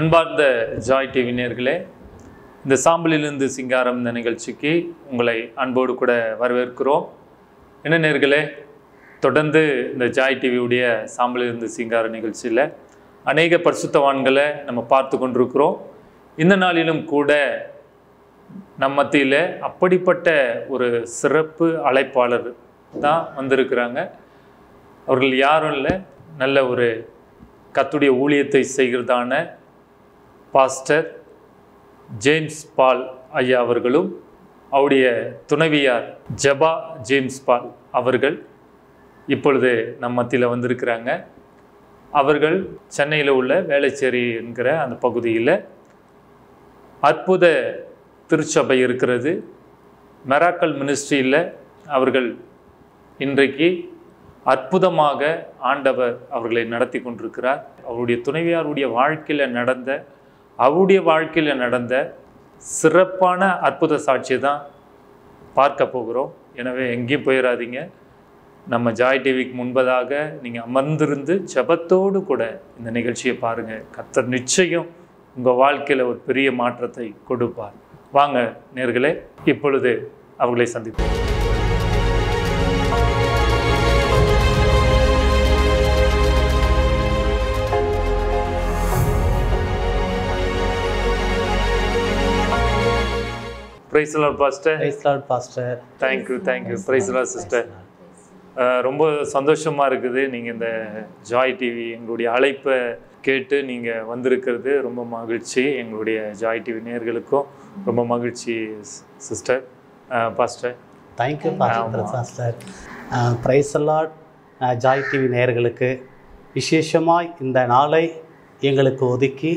அன்பார்ந்த Joy TV நேர்களே இந்த சாம்பலிலிருந்து சிங்காரம் இந்த நிகழ்ச்சிக்கு உங்களை அன்போடு கூட வரவேற்கிறோம். என்ன நேர்களே தொடர்ந்து இந்த ஜாய் டிவியுடைய சாம்பலிலிருந்து சிங்கார நிகழ்ச்சியில் அநேக பரிசுத்தவான்களை நம்ம பார்த்து கொண்டிருக்கிறோம். இந்த நாளிலும் கூட நம் மத்தியில் அப்படிப்பட்ட ஒரு சிறப்பு அழைப்பாளர் தான் வந்திருக்கிறாங்க. அவர்கள் யாரும் இல்லை நல்ல ஒரு கத்துடைய ஊழியத்தை செய்கிறதான பாஸ்டர் ஜேம்ஸ் பால் ஐயா அவர்களும் அவருடைய துணைவியார் ஜபா ஜேம்ஸ் பால் அவர்கள் இப்பொழுது நம் மத்தியில் வந்திருக்கிறாங்க. அவர்கள் சென்னையில் உள்ள வேளச்சேரி என்கிற அந்த பகுதியில் அற்புத திருச்சபை இருக்கிறது. மெராக்கல் மினிஸ்ட்ரியில் அவர்கள் இன்றைக்கு அற்புதமாக ஆண்டவர் அவர்களை நடத்தி கொண்டிருக்கிறார். அவருடைய துணைவியாருடைய வாழ்க்கையில் நடந்த அவருடைய வாழ்க்கையில் நடந்த சிறப்பான அற்புத சாட்சியை தான் பார்க்க போகிறோம். எனவே எங்கேயும் போயிடாதீங்க நம்ம ஜாய் டிவிக்கு முன்பதாக நீங்கள் அமர்ந்திருந்து ஜெபத்தோடு கூட இந்த நிகழ்ச்சியை பாருங்கள் கர்த்தர் நிச்சயம் உங்கள் வாழ்க்கையில் ஒரு பெரிய மாற்றத்தை கொடுப்பார். வாங்க நேர்களே இப்பொழுது அவர்களை சந்திப்போம். Praise Lord pastor praise Lord pastor thank you thank you praise Lord sister ரொம்ப சந்தோஷமாக இருக்குது. நீங்கள் இந்த ஜாய் டிவி எங்களுடைய அழைப்பை கேட்டு நீங்கள் வந்திருக்கிறது ரொம்ப மகிழ்ச்சி. எங்களுடைய ஜாய் டிவி நேயர்களுக்கும் ரொம்ப மகிழ்ச்சி sister. Pastor. Thank you pastor praise Lord Joy TV நேயர்களுக்கு விசேஷமாய் இந்த நாளை எங்களுக்கு ஒதுக்கி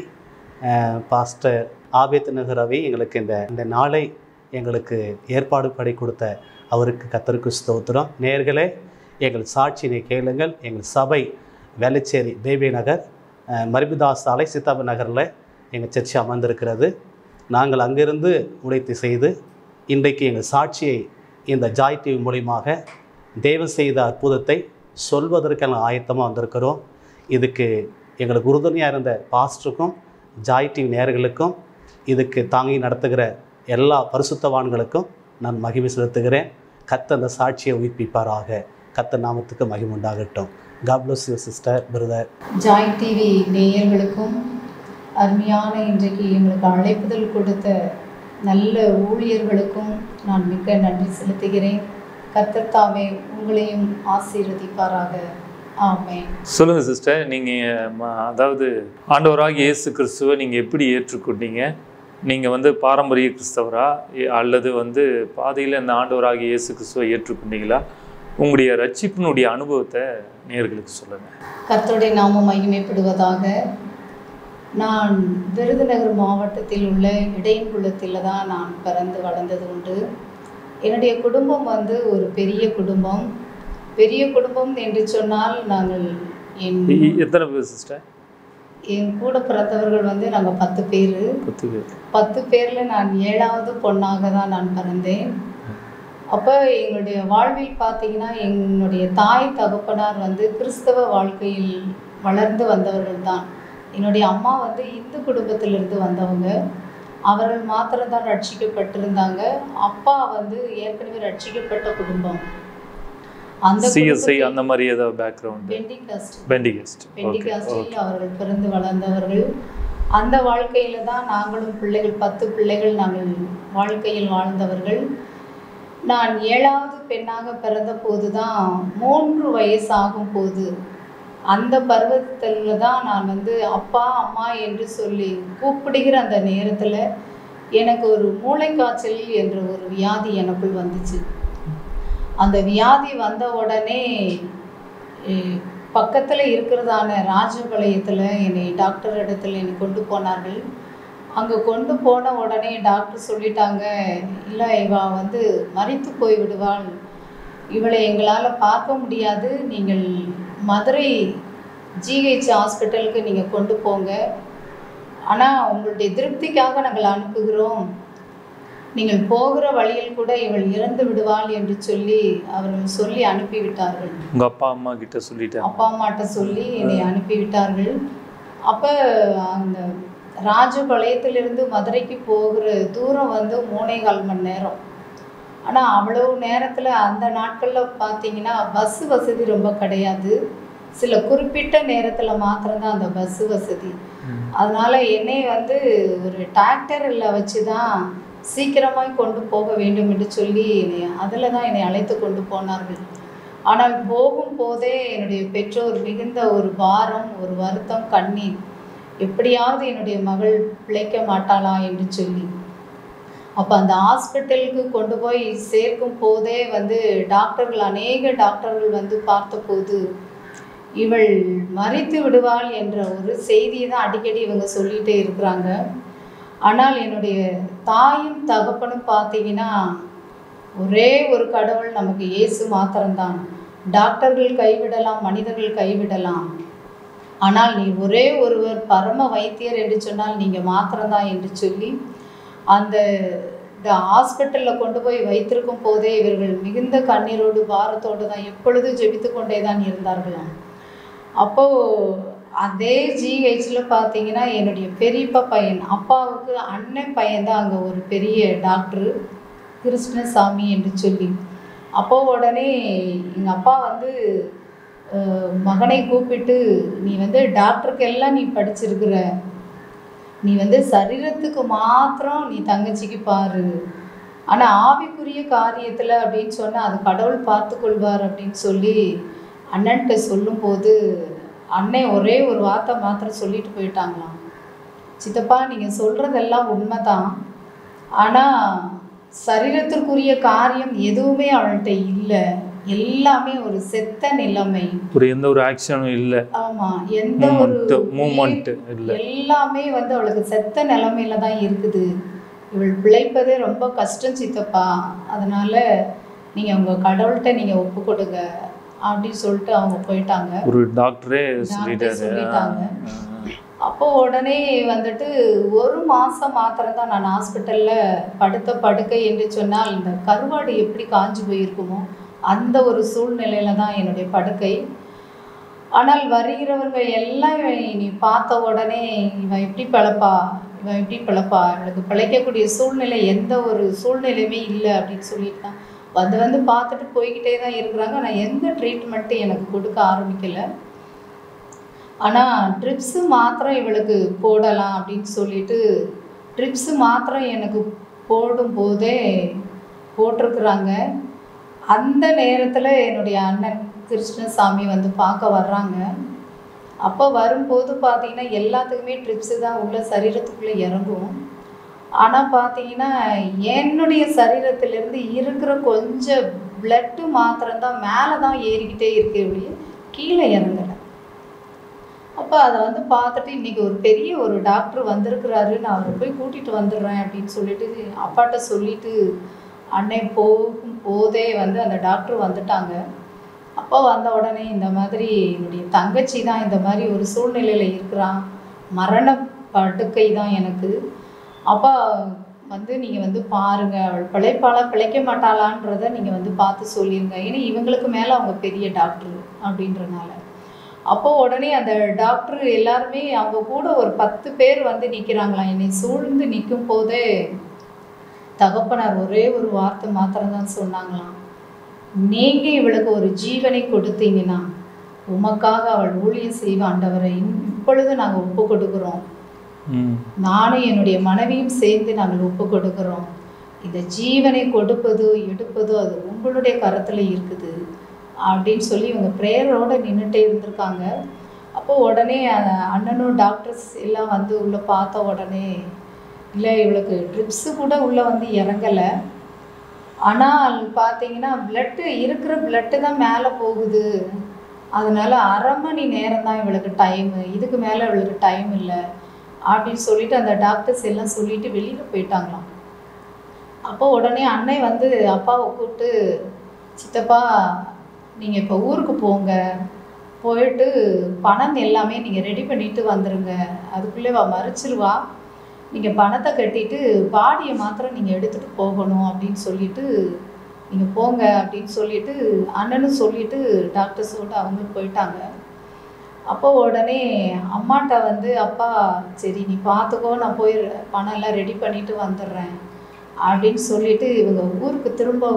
பாஸ்டர் ஆபேத் நகர் ரவி எங்களுக்கு இந்த இந்த நாளை எங்களுக்கு ஏற்பாடு படி கொடுத்த அவருக்கு கத்தருக்கு ஸ்தோத்திரம். நேர்களே எங்கள் சாட்சியினை கேளுங்கள். எங்கள் சபை வேலைச்சேரி பேபி நகர் மரிபிதாஸ் சாலை சித்தாப நகரில் எங்கள் சர்ச்சை அமர்ந்திருக்கிறது. நாங்கள் அங்கிருந்து உடைத்து செய்து இன்றைக்கு எங்கள் சாட்சியை இந்த ஜாய் டிவி மூலியமாக தெய்வம் செய்த அற்புதத்தை சொல்வதற்கான ஆயத்தமாக வந்திருக்கிறோம். இதுக்கு எங்களுக்கு உறுதுணையாக இருந்த பாஸ்டருக்கும் ஜாய் டிவி நேர்களுக்கும் இதுக்கு தாங்கி நடத்துகிற எல்லா பரிசுத்தவான்களுக்கும் நான் மகிமை செலுத்துகிறேன். கத்த அந்த சாட்சியை உயிர்ப்பிப்பாராக. கத்த நாமத்துக்கு மகிமை உண்டாகட்டும் God bless you sister brother Joy TV நேயர்களுக்கும் அருமையான இன்றைக்கு எங்களுக்கு அழைப்புதல் கொடுத்த நல்ல ஊழியர்களுக்கும் நான் மிக்க நன்றி செலுத்துகிறேன். கர்த்தர் தாமே உங்களையும் ஆசீர்வதிப்பாராக. ஆமென். சொல்லுங்கள் சிஸ்டர் நீங்கள் அதாவது ஆண்டவராகிய இயேசு கிறிஸ்துவை நீங்கள் எப்படி ஏற்றுக்கொண்டீங்க? நீங்கள் வந்து பாரம்பரிய கிறிஸ்தவரா? அல்லது வந்து பாதையில் இந்த ஆண்டவராகிய இயேசு கிறிஸ்துவை ஏற்றுக்கொண்டீங்களா? உங்களுடைய ரட்சிப்பினுடைய அனுபவத்தை நேர்களுக்கு சொல்லுங்கள் கர்த்தருடைய நாமம் மகிமைப்படுவதாக. நான் விருதுநகர் மாவட்டத்தில் உள்ள இடையன்குளத்தில் தான் நான் பிறந்து வளர்ந்தது உண்டு. என்னுடைய குடும்பம் வந்து ஒரு பெரிய குடும்பம். பெரிய குடும்பம் என்று சொன்னால் நாங்கள் என் எத்தனை பேர் சிஸ்டர் என் கூட பிறந்தவர்கள் வந்து நாங்கள் பத்து பேர். பத்து பேர். பத்து பேரில் நான் ஏழாவது பொண்ணாக தான் நான் பிறந்தேன். அப்போ எங்களுடைய வாழ்வில் பார்த்தீங்கன்னா என்னுடைய தாய் தகப்பனார் வந்து கிறிஸ்தவ வாழ்க்கையில் வளர்ந்து வந்தவர்கள் தான் என்னுடைய அம்மா வந்து இந்து குடும்பத்திலிருந்து வந்தவங்க. அவர்கள் மாத்திரம்தான் ரட்சிக்கப்பட்டிருந்தாங்க. அப்பா வந்து ஏற்கனவே ரட்சிக்கப்பட்ட குடும்பம். அந்த சிஎஸ்ஐ குடும்பத்தில் அந்த மாதிரி ஏதாவது பேக்ரவுண்டு பெண்டிகாஸ்ட் பெண்டிகஸ்ட் ஓகே பெண்டிகாஸ்டில் அவர்கள் பிறந்து வளர்ந்தவர்கள். அந்த வாழ்க்கையில தான் நாங்களும் பிள்ளைகள் பத்து பிள்ளைகள் நாங்கள் வாழ்க்கையில் வாழ்ந்தவர்கள். நான் ஏழாவது பெண்ணாக பிறந்த போது தான் மூன்று வயசாகும் போது அந்த பருவத்தில் தான் நான் வந்து அப்பா அம்மா என்று சொல்லி கூப்பிடுகிற அந்த நேரத்தில் எனக்கு ஒரு மூளைக்காய்ச்சல் என்ற ஒரு வியாதி எனக்குள் வந்துச்சு. அந்த வியாதி வந்த உடனே பக்கத்தில் இருக்கிறதான ராஜபாளையத்தில் என்னை டாக்டர் இடத்துல என்னை கொண்டு போனார்கள். அங்கே கொண்டு போன உடனே டாக்டர் சொல்லிட்டாங்க இல்லை இவ வந்து மறித்து போய் விடுவாள் இவளை எங்களால் பார்க்க முடியாது. நீங்கள் மதுரை ஜிஹெச் ஹாஸ்பிட்டலுக்கு நீங்கள் கொண்டு போங்க. ஆனால் உங்களுடைய திருப்திக்காக நாங்கள் அனுப்புகிறோம். நீங்கள் போகிற வழியில் கூட இவள் இறந்து விடுவாள் என்று சொல்லி அவர்கள் சொல்லி அனுப்பிவிட்டார்கள். உங்கள் அப்பா அம்மா கிட்ட சொல்லிட்டேன். அப்பா அம்மாட்ட சொல்லி என்னை அனுப்பிவிட்டார்கள். அப்போ அந்த ராஜபாளையத்திலிருந்து மதுரைக்கு போகிற தூரம் வந்து மூணே கால் மணி நேரம். ஆனால் அவ்வளவு நேரத்தில் அந்த நாட்களில் பார்த்தீங்கன்னா பஸ் வசதி ரொம்ப கிடையாது. சில குறிப்பிட்ட நேரத்தில் மாத்திரம்தான் அந்த பஸ் வசதி. அதனால் என்னை வந்து ஒரு டிராக்டரில் வச்சு தான் சீக்கிரமாய் கொண்டு போக வேண்டும் என்று சொல்லி என்னை அதில் தான் என்னை அழைத்து கொண்டு போனார்கள். ஆனால் போகும்போதே என்னுடைய பெற்றோர் மிகுந்த ஒரு பாரம் ஒரு வருத்தம் கண்ணீர். எப்படியாவது என்னுடைய மகள் பிழைக்க மாட்டாளா என்று சொல்லி. அப்போ அந்த ஹாஸ்பிட்டலுக்கு கொண்டு போய் சேர்க்கும் போதே வந்து டாக்டர்கள் அநேக டாக்டர்கள் வந்து பார்த்தபோது இவள் மறித்து விடுவாள் என்ற ஒரு செய்தியை தான் அடிக்கடி இவங்க சொல்லிகிட்டே இருக்கிறாங்க. ஆனால் என்னுடைய தாயும் தகப்பனும் பார்த்தீங்கன்னா ஒரே ஒரு கடவுள் நமக்கு இயேசு மாத்திரம்தான். டாக்டர்கள் கைவிடலாம் மனிதர்கள் கைவிடலாம். ஆனால் நீ ஒரே ஒருவர் பரம வைத்தியர் என்று சொன்னால் நீங்கள் மாத்திரம்தான் என்று சொல்லி அந்த இந்த ஹாஸ்பிட்டலில் கொண்டு போய் வைத்திருக்கும் போதே இவர்கள் மிகுந்த கண்ணீரோடு பாரத்தோடு தான் எப்பொழுதும் ஜெபித்து கொண்டே தான் இருந்தார்களாம். அப்போது அதே ஜிஹெச்சில் பார்த்தீங்கன்னா என்னுடைய பெரியப்பா பையன் அப்பாவுக்கு அண்ணன் பையன் தான் அங்கே ஒரு பெரிய டாக்டரு கிருஷ்ணசாமி என்று சொல்லி. அப்போ உடனே எங்கள் அப்பா வந்து மகனை கூப்பிட்டு நீ வந்து டாக்டருக்கெல்லாம் நீ படிச்சிருக்கிற. நீ வந்து சரீரத்துக்கு மாத்திரம் நீ தங்கச்சிக்கு பாரு. ஆனால் ஆவிக்குரிய காரியத்தில் அப்படின்னு சொன்னால் அது கடவுள் பார்த்து கொள்வார் அப்படின்னு சொல்லி அண்ணன்ட்ட சொல்லும்போது அண்ணன் ஒரே ஒரு வார்த்தை மாத்திரம் சொல்லிட்டு போயிட்டாங்களாம். சித்தப்பா நீங்கள் சொல்கிறதெல்லாம் உண்மை தான் ஆனால் சரீரத்திற்குரிய காரியம் எதுவுமே அவள்கிட்ட இல்லை. எல்லாமே ஒரு செத்த நிலைமை. ஒரு எந்த ஒரு ஆக்ஷனும் இல்லை. ஆமா எந்த ஒரு மூமெண்ட் இல்லை. எல்லாமே வந்து அவளுக்கு செத்த நிலைமையில தான் இருக்குது. இவள் பிழைப்பதே ரொம்ப கஷ்டம் சித்தப்பா. அதனால நீங்க உங்க கடவுள்கிட்ட நீங்க ஒப்பு கொடுங்க அப்படின்னு சொல்லிட்டு அவங்க போயிட்டாங்க. ஒரு டாக்டரே சொல்லிட்டாங்க. அப்போ உடனே வந்துட்டு ஒரு மாதம் மாத்திரம் தான் நான் ஹாஸ்பிட்டலில் படுத்த படுக்கை என்று சொன்னால் இந்த கருவாடு எப்படி காஞ்சு போயிருக்குமோ அந்த ஒரு சூழ்நிலையில தான் என்னுடைய படுக்கை. ஆனால் வருகிறவர்கள் எல்லாம் இவன் நீ பார்த்த உடனே இவன் எப்படி பிழப்பா? இவன் எப்படி பிழப்பா? இவளுக்கு பிழைக்கக்கூடிய சூழ்நிலை எந்த ஒரு சூழ்நிலையுமே இல்லை அப்படின்னு சொல்லிட்டு தான் வந்து வந்து பார்த்துட்டு போய்கிட்டே தான் இருக்கிறாங்க. ஆனால் எந்த ட்ரீட்மெண்ட்டும் எனக்கு கொடுக்க ஆரம்பிக்கலை. ஆனால் ட்ரிப்ஸு மாத்திரம் இவளுக்கு போடலாம் அப்படின்னு சொல்லிட்டு ட்ரிப்ஸு மாத்திரம் எனக்கு போடும்போதே போட்டிருக்குறாங்க. அந்த நேரத்தில் என்னுடைய அண்ணன் கிருஷ்ணசாமி வந்து பார்க்க வர்றாங்க. அப்போ வரும்போது பார்த்தீங்கன்னா எல்லாத்துக்குமே ட்ரிப்ஸு தான் உள்ள சரீரத்துக்குள்ளே இறங்கும். ஆனால் பார்த்தீங்கன்னா என்னுடைய சரீரத்திலேருந்து இருக்கிற கொஞ்சம் பிளட்டு மாத்திரம்தான் மேலே தான் ஏறிக்கிட்டே இருக்கே ஒழிய கீழே இறங்கலை. அப்போ அதை வந்து பார்த்துட்டு இன்றைக்கி ஒரு பெரிய ஒரு டாக்டர் வந்திருக்கிறாரு. நான் அவரை போய் கூட்டிகிட்டு வந்துடுறேன் அப்படின்னு சொல்லிட்டு அப்பாட்ட சொல்லிட்டு அன்னை போகும் போதே வந்து அந்த டாக்டர் வந்துட்டாங்க. அப்போ வந்த உடனே இந்த மாதிரி என்னுடைய தங்கச்சி தான் இந்த மாதிரி ஒரு சூழ்நிலையில் இருக்கிறான் மரண படுக்கை தான் எனக்கு. அப்போ வந்து நீங்கள் வந்து பாருங்கள் அவள் பிழைப்பாளா பிழைக்க மாட்டாளான்றதை நீங்கள் வந்து பார்த்து சொல்லிடுங்க ஏன்னா இவங்களுக்கு மேலே அவங்க பெரிய டாக்டர் அப்படின்றனால. அப்போது உடனே அந்த டாக்டர் எல்லாருமே அவங்க கூட ஒரு பத்து பேர் வந்து நிற்கிறாங்களாம் என்னை சூழ்ந்து நிற்கும் போதே தகப்பனார் ஒரே ஒரு வார்த்தை மாத்திரம்தான் சொன்னாங்களாம். நீங்கள் இவளுக்கு ஒரு ஜீவனை கொடுத்தீங்கன்னா உமக்காக அவள் ஊழியம் செய்வ ஆண்டவரை இப்பொழுது நாங்கள் ஒப்பு கொடுக்குறோம். நானும் என்னுடைய மனைவியும் சேர்ந்து நாங்கள் ஒப்பு கொடுக்குறோம். இந்த ஜீவனை கொடுப்பதோ எடுப்பதோ அது உங்களுடைய கரத்தில் இருக்குது. அப்படின்னு சொல்லி இவங்க ப்ரேயரோடு நின்றுட்டே இருந்திருக்காங்க. அப்போ உடனே அண்ணனும் டாக்டர்ஸ் எல்லாம் வந்து உள்ளே பார்த்த உடனே இல்லை இவளுக்கு ட்ரிப்ஸு கூட உள்ளே வந்து இறங்கலை. ஆனால் பார்த்தீங்கன்னா பிளட்டு இருக்கிற பிளட்டு தான் மேலே போகுது. அதனால் அரை மணி நேரம் தான் இவளுக்கு டைமு இதுக்கு மேலே இவளுக்கு டைம் இல்லை. அப்படின்னு சொல்லிட்டு அந்த டாக்டர்ஸ் எல்லாம் சொல்லிட்டு வெளியில் போயிட்டாங்களாம். அப்போ உடனே அன்னை வந்து அப்பாவை கூப்பிட்டு சித்தப்பா நீங்கள் இப்போ ஊருக்கு போங்க. போயிட்டு பணம் எல்லாமே நீங்கள் ரெடி பண்ணிட்டு வந்துடுங்க அதுக்குள்ளே வா மறிச்சிருவா நீங்கள் பணத்தை கட்டிட்டு பாடியை மாத்திரம் நீங்கள் எடுத்துகிட்டு போகணும் அப்படின்னு சொல்லிட்டு நீங்கள் போங்க அப்படின்னு சொல்லிட்டு அண்ணனும் சொல்லிட்டு டாக்டர்ஸோட அவங்க போயிட்டாங்க. அப்போ உடனே அம்மாட்ட வந்து அப்பா சரி நீ பார்த்துக்கோ நான் போய் பணம் எல்லாம் ரெடி பண்ணிட்டு வந்துடுறேன். அப்படின்னு சொல்லிட்டு இவங்க ஊருக்கு திரும்ப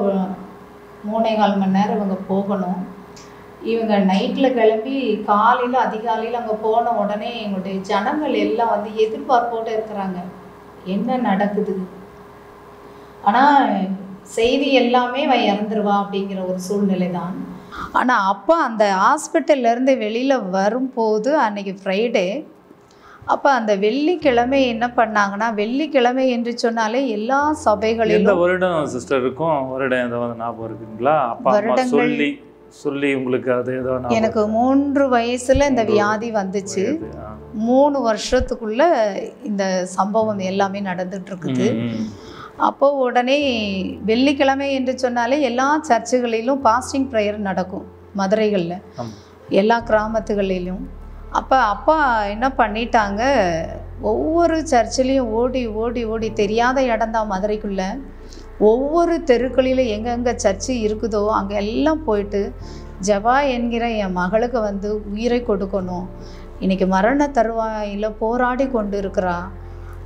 மூணே கால் மணி நேரம் இவங்க போகணும். இவங்க நைட்டில் கிளம்பி காலையில் அதிகாலையில் அங்கே போன உடனே எங்களுடைய ஜனங்கள் எல்லாம் வந்து எதிர்பார்ப்போடு இருக்கிறாங்க. என்ன நடக்குது? ஆனால் செய்தி எல்லாமே அவன் இறந்துருவா அப்படிங்கிற ஒரு சூழ்நிலை தான் ஆனால் அப்போ அந்த ஹாஸ்பிட்டல்லேருந்து வெளியில் வரும்போது அன்னைக்கு ஃப்ரைடே அப்போ அந்த வெள்ளிக்கிழமை என்ன பண்ணாங்கன்னா வெள்ளிக்கிழமை என்று சொன்னாலே எல்லா எந்த சபைகளிலும் வருடம் சிஸ்டர் இருக்கும்? வருடம் ஞாபகம் இருக்குங்களா? வருடங்கள் சொல்லி உங்களுக்கு அது ஏதோ எனக்கு மூன்று வயசுல இந்த வியாதி வந்துச்சு. மூணு வருஷத்துக்குள்ள இந்த சம்பவம் எல்லாமே நடந்துட்டு இருக்குது. அப்போ உடனே வெள்ளிக்கிழமை என்று சொன்னாலே எல்லா சர்ச்சுகளிலும் பாஸ்டிங் ப்ரேயர் நடக்கும் மதுரைகளில். எல்லா கிராமத்துகளிலும் அப்போ அப்பா என்ன பண்ணிட்டாங்க ஒவ்வொரு சர்ச்சிலையும் ஓடி ஓடி ஓடி தெரியாத இடம்தான் மதுரைக்குள்ளே ஒவ்வொரு தெருக்களில் எங்கெங்கே சர்ச்சு இருக்குதோ அங்கே எல்லாம் போயிட்டு ஜபா என்கிற என் மகளுக்கு வந்து உயிரை கொடுக்கணும். இன்றைக்கி மரண தருவாயில் போராடி கொண்டு இருக்கிறா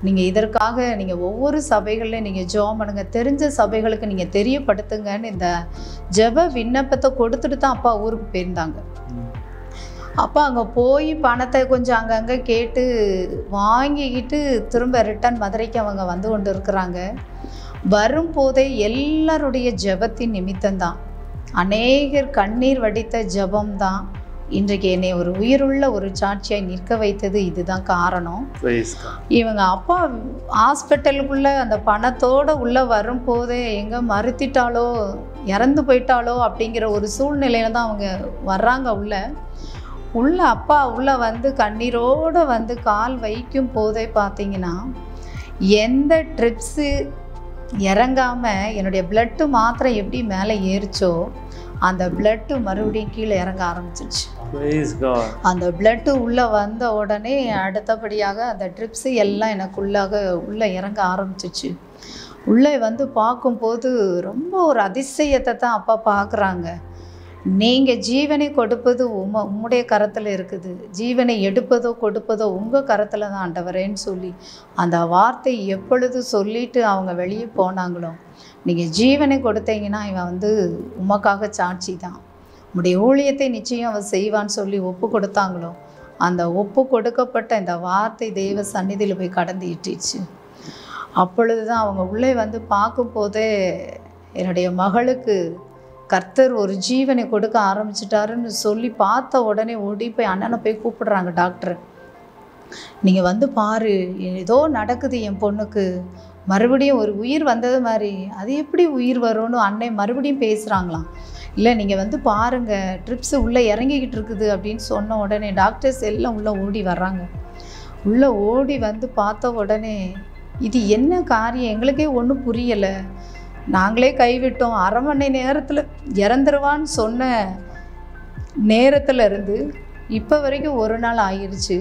நீங்கள் இதற்காக நீங்கள் ஒவ்வொரு சபைகளில் நீங்கள் ஜோம் பண்ணுங்க. தெரிஞ்ச சபைகளுக்கு நீங்கள் தெரியப்படுத்துங்கன்னு இந்த ஜெப விண்ணப்பத்தை கொடுத்துட்டு தான் அப்பா ஊருக்கு போயிருந்தாங்க. அப்போ அங்கே போய் பணத்தை கொஞ்சம் அங்கங்கே கேட்டு வாங்கிக்கிட்டு திரும்ப ரிட்டர்ன் மதுரைக்கு அவங்க வந்து கொண்டு இருக்கிறாங்க. வரும்போதே எல்லாருடைய ஜெபத்தின் நிமித்தம்தான். அநேகர் கண்ணீர் வடித்த ஜெபம்தான். இன்றைக்கு என்னை ஒரு உயிருள்ள ஒரு சாட்சியாய் நிற்க வைத்தது இதுதான் காரணம். இவங்க அப்பா ஹாஸ்பிட்டலுக்குள்ளே அந்த பணத்தோடு உள்ளே வரும்போதே எங்கே மறுத்திட்டாலோ இறந்து போயிட்டாலோ அப்படிங்கிற ஒரு சூழ்நிலையில தான் அவங்க வர்றாங்க உள்ள. உள்ள அப்பா உள்ள வந்து கண்ணீரோடு வந்து கால் வைக்கும் போதே பார்த்தீங்கன்னா எந்த ட்ரிப்ஸு இறங்காமல் என்னுடைய பிளட்டு மாத்திரம் எப்படி மேலே ஏறிச்சோ அந்த பிளட்டு மறுபடியும் கீழே இறங்க ஆரம்பிச்சிருச்சு. அந்த பிளட்டு உள்ளே வந்த உடனே அடுத்தபடியாக அந்த ட்ரிப்ஸு எல்லாம் எனக்குள்ளாக உள்ளே இறங்க ஆரம்பிச்சிச்சு உள்ளே வந்து பார்க்கும்போது ரொம்ப ஒரு அதிசயத்தை தான் அப்பா பார்க்குறாங்க. நீங்கள் ஜீவனை கொடுப்பது உம உம்முடைய கரத்தில் இருக்குது. ஜீவனை எடுப்பதோ கொடுப்பதோ உங்கள் கரத்தில் தான் ஆண்டவரேன்னு சொல்லி அந்த வார்த்தை எப்பொழுது சொல்லிட்டு அவங்க வெளியே போனாங்களோ நீங்கள் ஜீவனை கொடுத்தீங்கன்னா இவன் வந்து உமக்காக சாட்சி தான். உம்முடைய ஊழியத்தை நிச்சயம் அவன் செய்வான்னு சொல்லி ஒப்பு கொடுத்தாங்களோ அந்த ஒப்பு கொடுக்கப்பட்ட இந்த வார்த்தை தெய்வ சந்நிதியில் போய் கடந்து இட்டுச்சு. அப்பொழுது தான் அவங்க உள்ளே வந்து பார்க்கும்போதே என்னுடைய மகளுக்கு கர்த்தர் ஒரு ஜீவனை கொடுக்க ஆரம்பிச்சிட்டாருன்னு சொல்லி பார்த்த உடனே ஓடி போய் அண்ணனை போய் கூப்பிடுறாங்க டாக்டர். நீங்கள் வந்து பாரு ஏதோ நடக்குது என் பொண்ணுக்கு. மறுபடியும் ஒரு உயிர் வந்தது மாதிரி அது எப்படி உயிர் வரும்னு அன்னை மறுபடியும் பேசுகிறாங்களாம் இல்லை நீங்கள் வந்து பாருங்கள் ட்ரிப்ஸு உள்ளே இறங்கிக்கிட்டு இருக்குது அப்படின்னு சொன்ன உடனே டாக்டர்ஸ் எல்லாம் உள்ளே ஓடி வர்றாங்க. உள்ளே ஓடி வந்து பார்த்த உடனே இது என்ன காரியம்? எங்களுக்கே ஒன்றும் புரியலை. நாங்களே கைவிட்டோம். அரை மணி நேரத்தில் இறந்துருவான்னு சொன்ன நேரத்தில் இருந்து இப்போ வரைக்கும் ஒரு நாள் ஆயிடுச்சு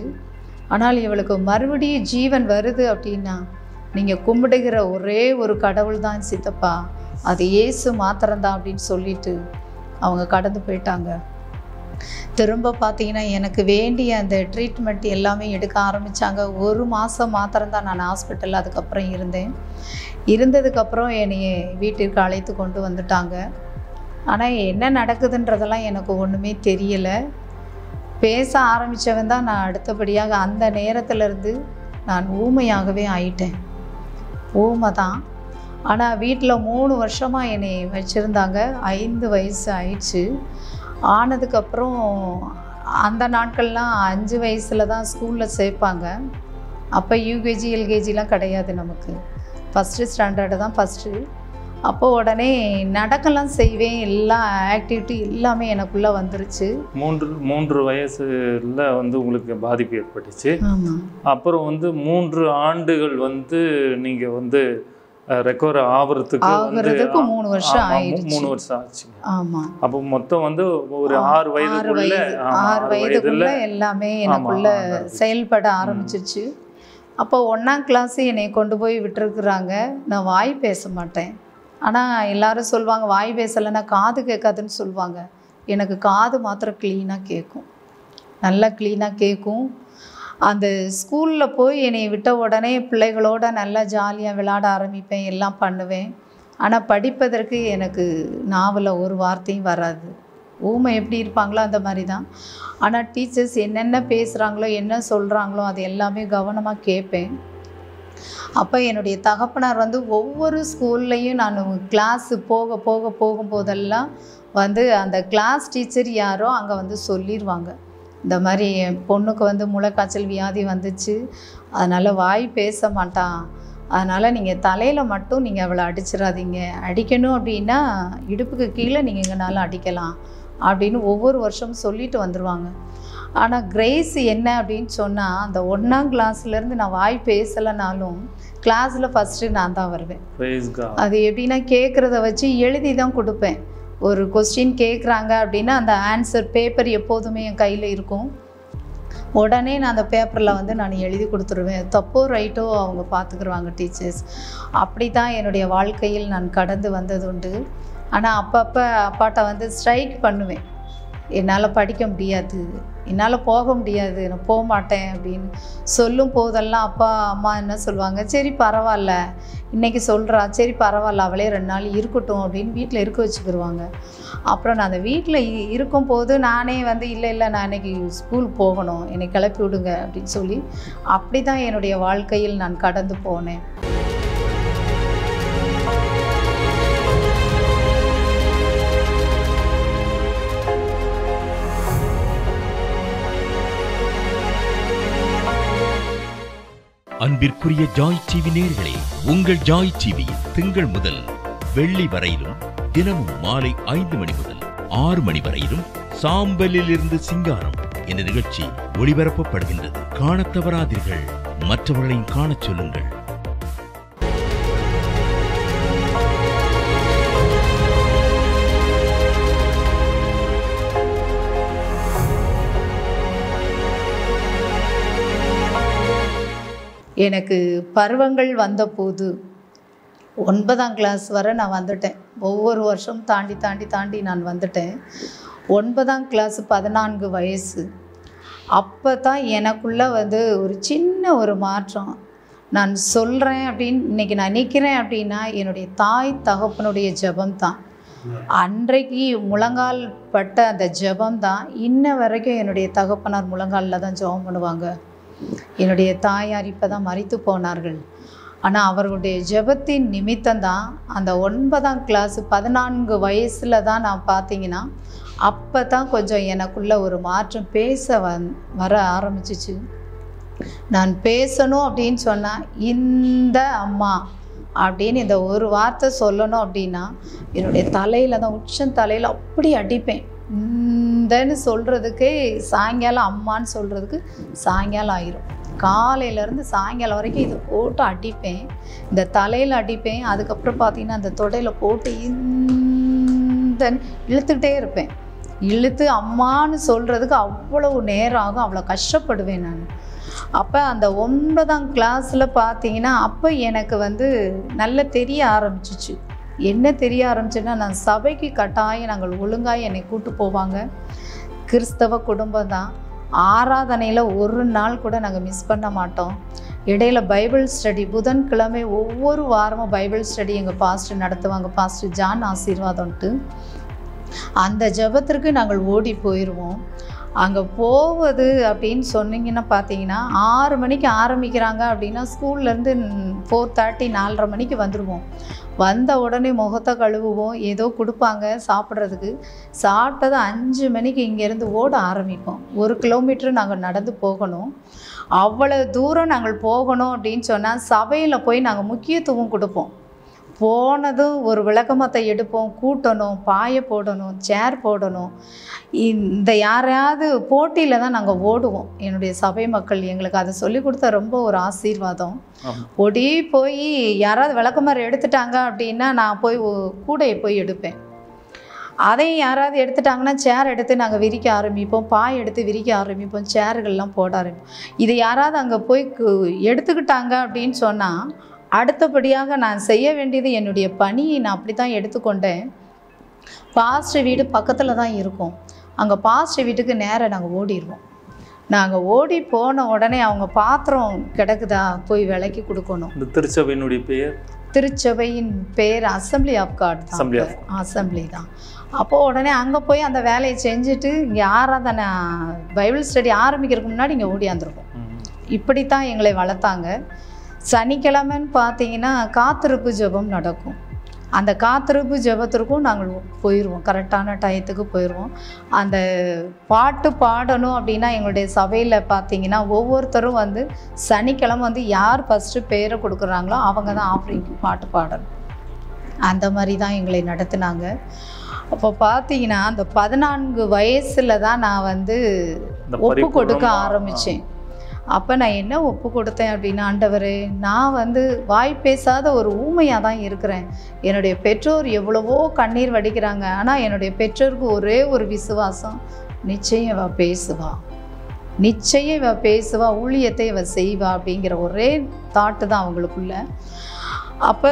ஆனால் இவளுக்கு மறுபடியும் ஜீவன் வருது அப்படின்னா நீங்கள் கும்பிடுகிற ஒரே ஒரு கடவுள் தான் சித்தப்பா. அது ஏசு மாத்திரம்தான் அப்படின்னு சொல்லிட்டு அவங்க கடந்து போயிட்டாங்க. திரும்ப பார்த்தீங்கன்னா எனக்கு வேண்டிய அந்த ட்ரீட்மெண்ட் எல்லாமே எடுக்க ஆரம்பித்தாங்க ஒரு மாதம் மாத்திரம்தான் நான் ஹாஸ்பிட்டலில் அதுக்கப்புறம் இருந்தேன். இருந்ததுக்கப்புறம் என்னைய வீட்டிற்கு அழைத்து கொண்டு வந்துட்டாங்க. ஆனால் என்ன நடக்குதுன்றதெல்லாம் எனக்கு ஒன்றுமே தெரியலை. பேச ஆரம்பித்தவன் தான் நான் அடுத்தபடியாக அந்த நேரத்திலிருந்து நான் ஊமையாகவே ஆயிட்டேன். ஊமை தான். ஆனால் வீட்டில் மூணு வருஷமாக என்னை வச்சுருந்தாங்க. ஐந்து வயசு ஆயிடுச்சு. ஆனதுக்கப்புறம் அந்த நாட்கள்லாம் அஞ்சு வயசில் தான் ஸ்கூலில் சேர்ப்பாங்க அப்போ யூகேஜி எல்கேஜிலாம் கிடையாது நமக்கு. ஃபஸ்ட்டு ஸ்டாண்டர்டு தான் ஃபஸ்ட்டு அப்போ உடனே நடக்கலாம் செய்வேன். எல்லா ஆக்டிவிட்டி எல்லாமே எனக்குள்ளே வந்துருச்சு. மூன்று மூன்று வயசுல வந்து உங்களுக்கு பாதிப்பு ஏற்பட்டுச்சு. அப்புறம் வந்து மூன்று ஆண்டுகள் வந்து நீங்கள் வந்து ரெக்கவர் ஆகுறதுக்கு ஆகுறதுக்கு மூணு வருஷம் ஆயிடுச்சு. மூணு வருஷம் ஆச்சுங்க ஆமா. அப்போ மொத்தம் வந்து ஒரு ஆறு வயதுக்குள்ள ஆறு வயதுக்குள்ள எல்லாமே எனக்குள்ள. செயல்பட ஆரம்பிச்சிருச்சு அப்போ ஒன்றாம் கிளாஸ் என்னை கொண்டு போய் விட்டுருக்குறாங்க. நான் வாய் பேச மாட்டேன். ஆனால் எல்லாரும் சொல்லுவாங்க வாய் பேசலைன்னா காது கேட்காதுன்னு சொல்லுவாங்க எனக்கு காது மாத்திரம் க்ளீனாக கேட்கும் நல்லா க்ளீனாக கேட்கும் அந்த ஸ்கூலில் போய் என்னை விட்ட உடனே பிள்ளைகளோட நல்லா ஜாலியாக விளாட ஆரம்பிப்பேன் எல்லாம் பண்ணுவேன். ஆனால் படிப்பதற்கு எனக்கு நாவலில் ஒரு வார்த்தையும் வராது. ஊமை எப்படி இருப்பாங்களோ அந்த மாதிரி தான் ஆனால் டீச்சர்ஸ் என்னென்ன பேசுகிறாங்களோ என்ன சொல்கிறாங்களோ அது எல்லாமே கவனமாக கேட்பேன். அப்போ என்னுடைய தகப்பனார் வந்து ஒவ்வொரு ஸ்கூல்லையும் நான் கிளாஸு போக போக போகும்போதெல்லாம் வந்து அந்த கிளாஸ் டீச்சர் யாரோ அங்கே வந்து சொல்லிடுவாங்க இந்த மாதிரி என் பொண்ணுக்கு வந்து முளைக்காய்ச்சல் வியாதி வந்துச்சு. அதனால் வாய் பேச மாட்டான். அதனால் நீங்கள் தலையில் மட்டும் நீங்கள் அவளை அடிச்சிடாதீங்க. அடிக்கணும் அப்படின்னா இடுப்புக்கு கீழே நீங்கள் எங்கனாலும் அடிக்கலாம் அப்படின்னு ஒவ்வொரு வருஷமும் சொல்லிட்டு வந்துடுவாங்க ஆனால் கிரேஸ் என்ன அப்படின்னு சொன்னால் அந்த ஒன்றாம் கிளாஸ்லேருந்து நான் வாய் பேசலைனாலும் கிளாஸில் ஃபஸ்ட்டு நான் தான் வருவேன். அது எப்படின்னா கேட்குறத வச்சு எழுதி தான் கொடுப்பேன். ஒரு கொஸ்டின் கேட்குறாங்க அப்படின்னா அந்த ஆன்சர் பேப்பர் எப்போதுமே என் கையில் இருக்கும். உடனே நான் அந்த பேப்பரில் வந்து நான் எழுதி கொடுத்துருவேன். தப்போ ரைட்டோ அவங்க பார்த்துக்குருவாங்க டீச்சர்ஸ் அப்படி தான் என்னுடைய வாழ்க்கையில் நான் கடந்து வந்தது உண்டு ஆனால் அப்பப்போ அப்பாட்ட வந்து ஸ்ட்ரைக் பண்ணுவேன். என்னால் படிக்க முடியாது. என்னால் போக முடியாது. நான் போக மாட்டேன் அப்படின்னு சொல்லும் போதெல்லாம் அப்பா அம்மா என்ன சொல்லுவாங்க? சரி பரவாயில்ல. இன்றைக்கி சொல்கிறா சரி பரவாயில்ல. அவளே ரெண்டு நாள் இருக்கட்டும் அப்படின்னு வீட்டில் இருக்க வச்சுக்கிடுவாங்க அப்புறம் நான் அந்த வீட்டில் இருக்கும்போது நானே வந்து இல்லை இல்லை நான் இன்றைக்கி ஸ்கூல் போகணும். என்னை கிளப்பி விடுங்க. அப்படின்னு சொல்லி அப்படி தான் என்னுடைய வாழ்க்கையில் நான் கடந்து போனேன். அன்பிற்குரிய ஜாய் டிவி நேர்களே உங்கள் ஜாய் டிவி திங்கள் முதல் வெள்ளி வரையிலும் தினமும் மாலை ஐந்து மணி முதல் ஆறு மணி வரையிலும் சாம்பலில் இருந்து சிங்காரம் என்ற நிகழ்ச்சி ஒளிபரப்பப்படுகின்றது. காணத் தவறாதீர்கள். மற்றவர்களையும் காணச் சொல்லுங்கள். எனக்கு பருவங்கள் வந்தபோது ஒன்பதாம் கிளாஸ் வரை நான் வந்துட்டேன். ஒவ்வொரு வருஷம் தாண்டி தாண்டி தாண்டி நான் வந்துட்டேன். ஒன்பதாம் கிளாஸ் பதினான்கு வயசு. அப்போ தான் எனக்குள்ளே வந்து ஒரு சின்ன ஒரு மாற்றம். நான் சொல்கிறேன் அப்படின்னு இன்றைக்கி நான் நிற்கிறேன் அப்படின்னா என்னுடைய தாய் தகப்பனுடைய ஜெபம் தான் அன்றைக்கு முழங்கால் பட்ட அந்த ஜெபம் தான் இன்ன வரைக்கும் என்னுடைய தகப்பனார் முழங்காலில் தான் ஜெபம் பண்ணுவாங்க. என்னுடைய தாயார் இப்போ தான் மறித்து போனார்கள். ஆனால் அவர்களுடைய ஜெபத்தின் நிமித்தம்தான் அந்த ஒன்பதாம் கிளாஸு பதினான்கு வயசில் தான் நான் பார்த்தீங்கன்னா அப்போ தான் கொஞ்சம் எனக்குள்ளே ஒரு மாற்றம் பேச வந் வர ஆரம்பிச்சிச்சு. நான் பேசணும் அப்படின்னு சொன்னால் இந்த அம்மா அப்படின்னு இந்த ஒரு வார்த்தை சொல்லணும் அப்படின்னா என்னுடைய தலையில் தான் உச்சம் தலையில் அப்படி அடிப்பேன். அந்தன்னு சொல்கிறதுக்கே சாயங்காலம் அம்மான்னு சொல்கிறதுக்கு சாயங்காலம் ஆயிரும். காலையிலேருந்து சாயங்காலம் வரைக்கும் இதை போட்டு அடிப்பேன். இந்த தலையில் அடிப்பேன். அதுக்கப்புறம் பார்த்தீங்கன்னா அந்த தொடையில் போட்டு இந்த இழுத்துக்கிட்டே இருப்பேன். இழுத்து அம்மான்னு சொல்கிறதுக்கு அவ்வளவு நேரம் ஆகும். அவ்வளோ கஷ்டப்படுவேன் நான். அப்போ அந்த ஒன்பதாம் கிளாஸில் பார்த்தீங்கன்னா அப்போ எனக்கு வந்து நல்ல தெரிய ஆரம்பிச்சிச்சு. என்ன தெரிய ஆரம்பிச்சுன்னா நான் சபைக்கு கட்டாயம் நாங்கள் ஒழுங்காக என்னை கூட்டு போவாங்க. கிறிஸ்தவ குடும்பம் தான் ஆராதனையில் ஒரு நாள் கூட நாங்கள் மிஸ் பண்ண மாட்டோம். இடையில பைபிள் ஸ்டடி புதன்கிழமை ஒவ்வொரு வாரமும் பைபிள் ஸ்டடி எங்கள் பாஸ்டர் நடத்துவாங்க. பாஸ்டர் ஜான் ஆசீர்வாதம்ன்ட்டு அந்த ஜெபத்திற்கு நாங்கள் ஓடி போயிடுவோம் அங்கே போவது அப்படின்னு சொன்னீங்கன்னா பார்த்தீங்கன்னா ஆறு மணிக்கு ஆரம்பிக்கிறாங்க அப்படின்னா ஸ்கூல்லேருந்து ஃபோர் தேர்ட்டி நாலரை மணிக்கு வந்துடுவோம் வந்த உடனே முகத்தை கழுவுவோம். ஏதோ கொடுப்பாங்க சாப்பிட்றதுக்கு. சாப்பிட்டது அஞ்சு மணிக்கு இங்கேருந்து ஓட ஆரம்பிப்போம். ஒரு கிலோமீட்டர் நாங்கள் நடந்து போகணும். அவ்வளோ தூரம் நாங்கள் போகணும் அப்படின்னு சொன்னால் சபையில் போய் நாங்கள் முக்கியத்துவம் கொடுப்போம். போனதும் ஒரு விளக்கமத்தை எடுப்போம் கூட்டணும் பாய போடணும் சேர் போடணும். இந்த யாரையாவது போட்டியில் தான் நாங்கள் ஓடுவோம். என்னுடைய சபை மக்கள் எங்களுக்கு அதை சொல்லி கொடுத்த ரொம்ப ஒரு ஆசீர்வாதம். ஓடி போய் யாராவது விளக்கமரம் எடுத்துட்டாங்க அப்படின்னா நான் போய் கூடையை போய் எடுப்பேன். அதையும் யாராவது எடுத்துட்டாங்கன்னா சேர் எடுத்து நாங்கள் விரிக்க ஆரம்பிப்போம் பாய் எடுத்து விரிக்க ஆரம்பிப்போம் சேர்கள்லாம் போட ஆரம்பிப்போம். இது யாராவது அங்கே போய் எடுத்துக்கிட்டாங்க அப்படின்னு சொன்னால் அடுத்தபடியாக நான் செய்ய வேண்டியது என்னுடைய பணியை நான் அப்படி தான் எடுத்துக்கொண்டேன். பாஸ்டர் வீடு பக்கத்தில் தான் இருக்கும். அங்கே பாஸ்டர் வீட்டுக்கு நேராக நாங்கள் ஓடிடுவோம் நாங்கள் ஓடி போன உடனே அவங்க பாத்திரம் கிடக்குதா? போய் விலைக்கு கொடுக்கணும். இந்த திருச்சபையினுடைய பெயர்? திருச்சபையின் பேர் அசம்பிளி ஆஃப் காட் தான். அசம்பிளி தான். அப்போது உடனே அங்கே போய் அந்த வேலையை செஞ்சுட்டு இங்கே ஆராதனை பைபிள் ஸ்டடி ஆரம்பிக்கிறதுக்கு முன்னாடி இங்கே ஓடியாந்துருக்கோம். இப்படித்தான் எங்களை வளர்த்தாங்க. சனிக்கிழமைன்னு பார்த்தீங்கன்னா காத்திருப்பு ஜெபம் நடக்கும். அந்த காத்திருப்பு ஜெபத்திற்கும் நாங்கள் போயிடுவோம் கரெக்டான டயத்துக்கு போயிடுவோம் அந்த பாட்டு பாடணும் அப்படின்னா எங்களுடைய சபையில் பார்த்தீங்கன்னா ஒவ்வொருத்தரும் வந்து சனிக்கிழமை வந்து யார் ஃபஸ்ட்டு பேரை கொடுக்குறாங்களோ அவங்க தான் ஆஃபரிங்க்கு பாட்டு பாடணும். அந்த மாதிரி தான் எங்களை நடத்துனாங்க. அப்போ பார்த்தீங்கன்னா அந்த பதினான்கு வயசில் தான் நான் வந்து ஒப்பு கொடுக்க ஆரம்பித்தேன் அப்போ நான் என்ன ஒப்பு கொடுத்தேன் அப்படின்னா ஆண்டவரே நான் வந்து வாய் பேசாத ஒரு ஊமையாக தான் இருக்கிறேன். என்னுடைய பெற்றோர் எவ்வளவோ கண்ணீர் வடிக்கிறாங்க. ஆனால் என்னுடைய பெற்றோருக்கு ஒரே ஒரு விசுவாசம். நிச்சயம் இவ பேசுவா. நிச்சயம் இவ பேசுவா ஊழியத்தை இவ செய்வா அப்படிங்கிற ஒரே தாட்டு தான் அவங்களுக்குள்ள. அப்போ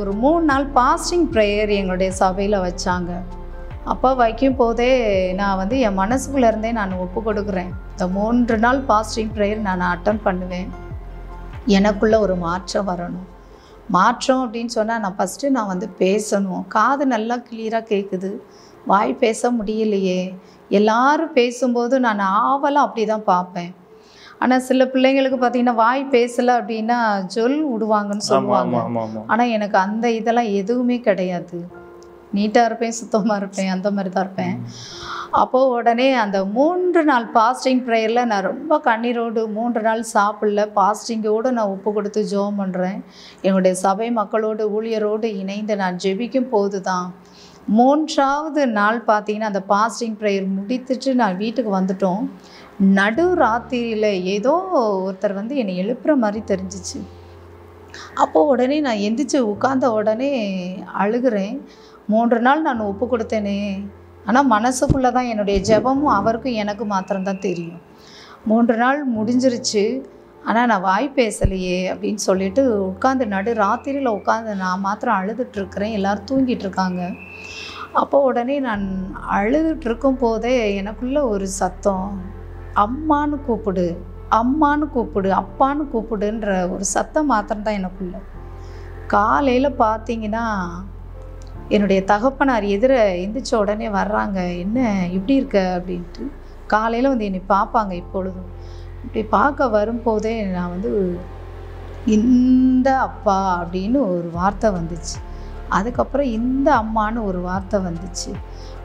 ஒரு மூணு நாள் பாஸ்டிங் ப்ரேயர் எங்களுடைய சபையில் வச்சாங்க. அப்போ வைக்கும் போதே நான் வந்து என் மனசுக்குள்ள இருந்தே நான் ஒப்பு கொடுக்குறேன். இந்த மூன்று நாள் பாஸ்டிங் ப்ரேயர் நான் அட்டன் பண்ணுவேன். எனக்குள்ள ஒரு மாற்றம் வரணும். மாற்றம் அப்படின்னு சொன்னால் நான் ஃபஸ்ட்டு நான் வந்து பேசணும். காது நல்லா கிளியராக கேட்குது வாய் பேச முடியலையே. எல்லாரும் பேசும்போது நான் ஆவலாக அப்படி தான் பார்ப்பேன். ஆனால் சில பிள்ளைங்களுக்கு பார்த்தீங்கன்னா வாய் பேசலை அப்படின்னா சொல் விடுவாங்கன்னு சொல்லுவாங்க. ஆனால் எனக்கு அந்த இதெல்லாம் எதுவுமே கிடையாது. நீட்டாக இருப்பேன் சுத்தமாக இருப்பேன் அந்த மாதிரி தான் இருப்பேன். அப்போது உடனே அந்த மூன்று நாள் பாஸ்டிங் ப்ரேயரில் நான் ரொம்ப கண்ணீரோடு மூன்று நாள் சாப்பிடல. பாஸ்டிங்கோடு நான் ஒப்பு கொடுத்து ஜோம் பண்ணுறேன் என்னுடைய சபை மக்களோடு ஊழியரோடு இணைந்து நான் ஜெபிக்கும் போது தான் மூன்றாவது நாள் பார்த்தீங்கன்னா அந்த பாஸ்டிங் ப்ரேயர் முடித்துட்டு நான் வீட்டுக்கு வந்துட்டோம். நடு ராத்திரியில் ஏதோ ஒருத்தர் வந்து என்னை எழுப்புற மாதிரி தெரிஞ்சிச்சு. அப்போது உடனே நான் எந்திரிச்சு உட்காந்த உடனே அழுகிறேன். மூன்று நாள் நான் ஒப்பு கொடுத்தேனே. ஆனால் மனசுக்குள்ளே தான் என்னுடைய ஜெபமும் அவருக்கும் எனக்கு மாத்திரம்தான் தெரியும். மூன்று நாள் முடிஞ்சிருச்சு. ஆனால் நான் வாய் பேசலையே அப்படின்னு சொல்லிட்டு உட்காந்து நடு ராத்திரியில் உட்காந்து நான் மாத்திரம் அழுதுட்டு எல்லோரும் எல்லாரும் தூங்கிட்டு இருக்காங்க அப்போ உடனே நான் அழுதுட்டுருக்கும் போதே எனக்குள்ள ஒரு சத்தம். அம்மான்னு கூப்பிடு அம்மான்னு கூப்பிடு அப்பான்னு கூப்பிடுன்ற ஒரு சத்தம் மாத்திரம்தான் எனக்குள்ள. காலையில் பார்த்தீங்கன்னா என்னுடைய தகப்பனார் எதிர எந்திரிச்ச உடனே வர்றாங்க. என்ன இப்படி இருக்க? அப்படின்ட்டு காலையில் வந்து என்னை பார்ப்பாங்க இப்பொழுதும். இப்படி பார்க்க வரும்போதே நான் வந்து இந்த அப்பா அப்படின்னு ஒரு வார்த்தை வந்துச்சு. அதுக்கப்புறம் இந்த அம்மான்னு ஒரு வார்த்தை வந்துச்சு.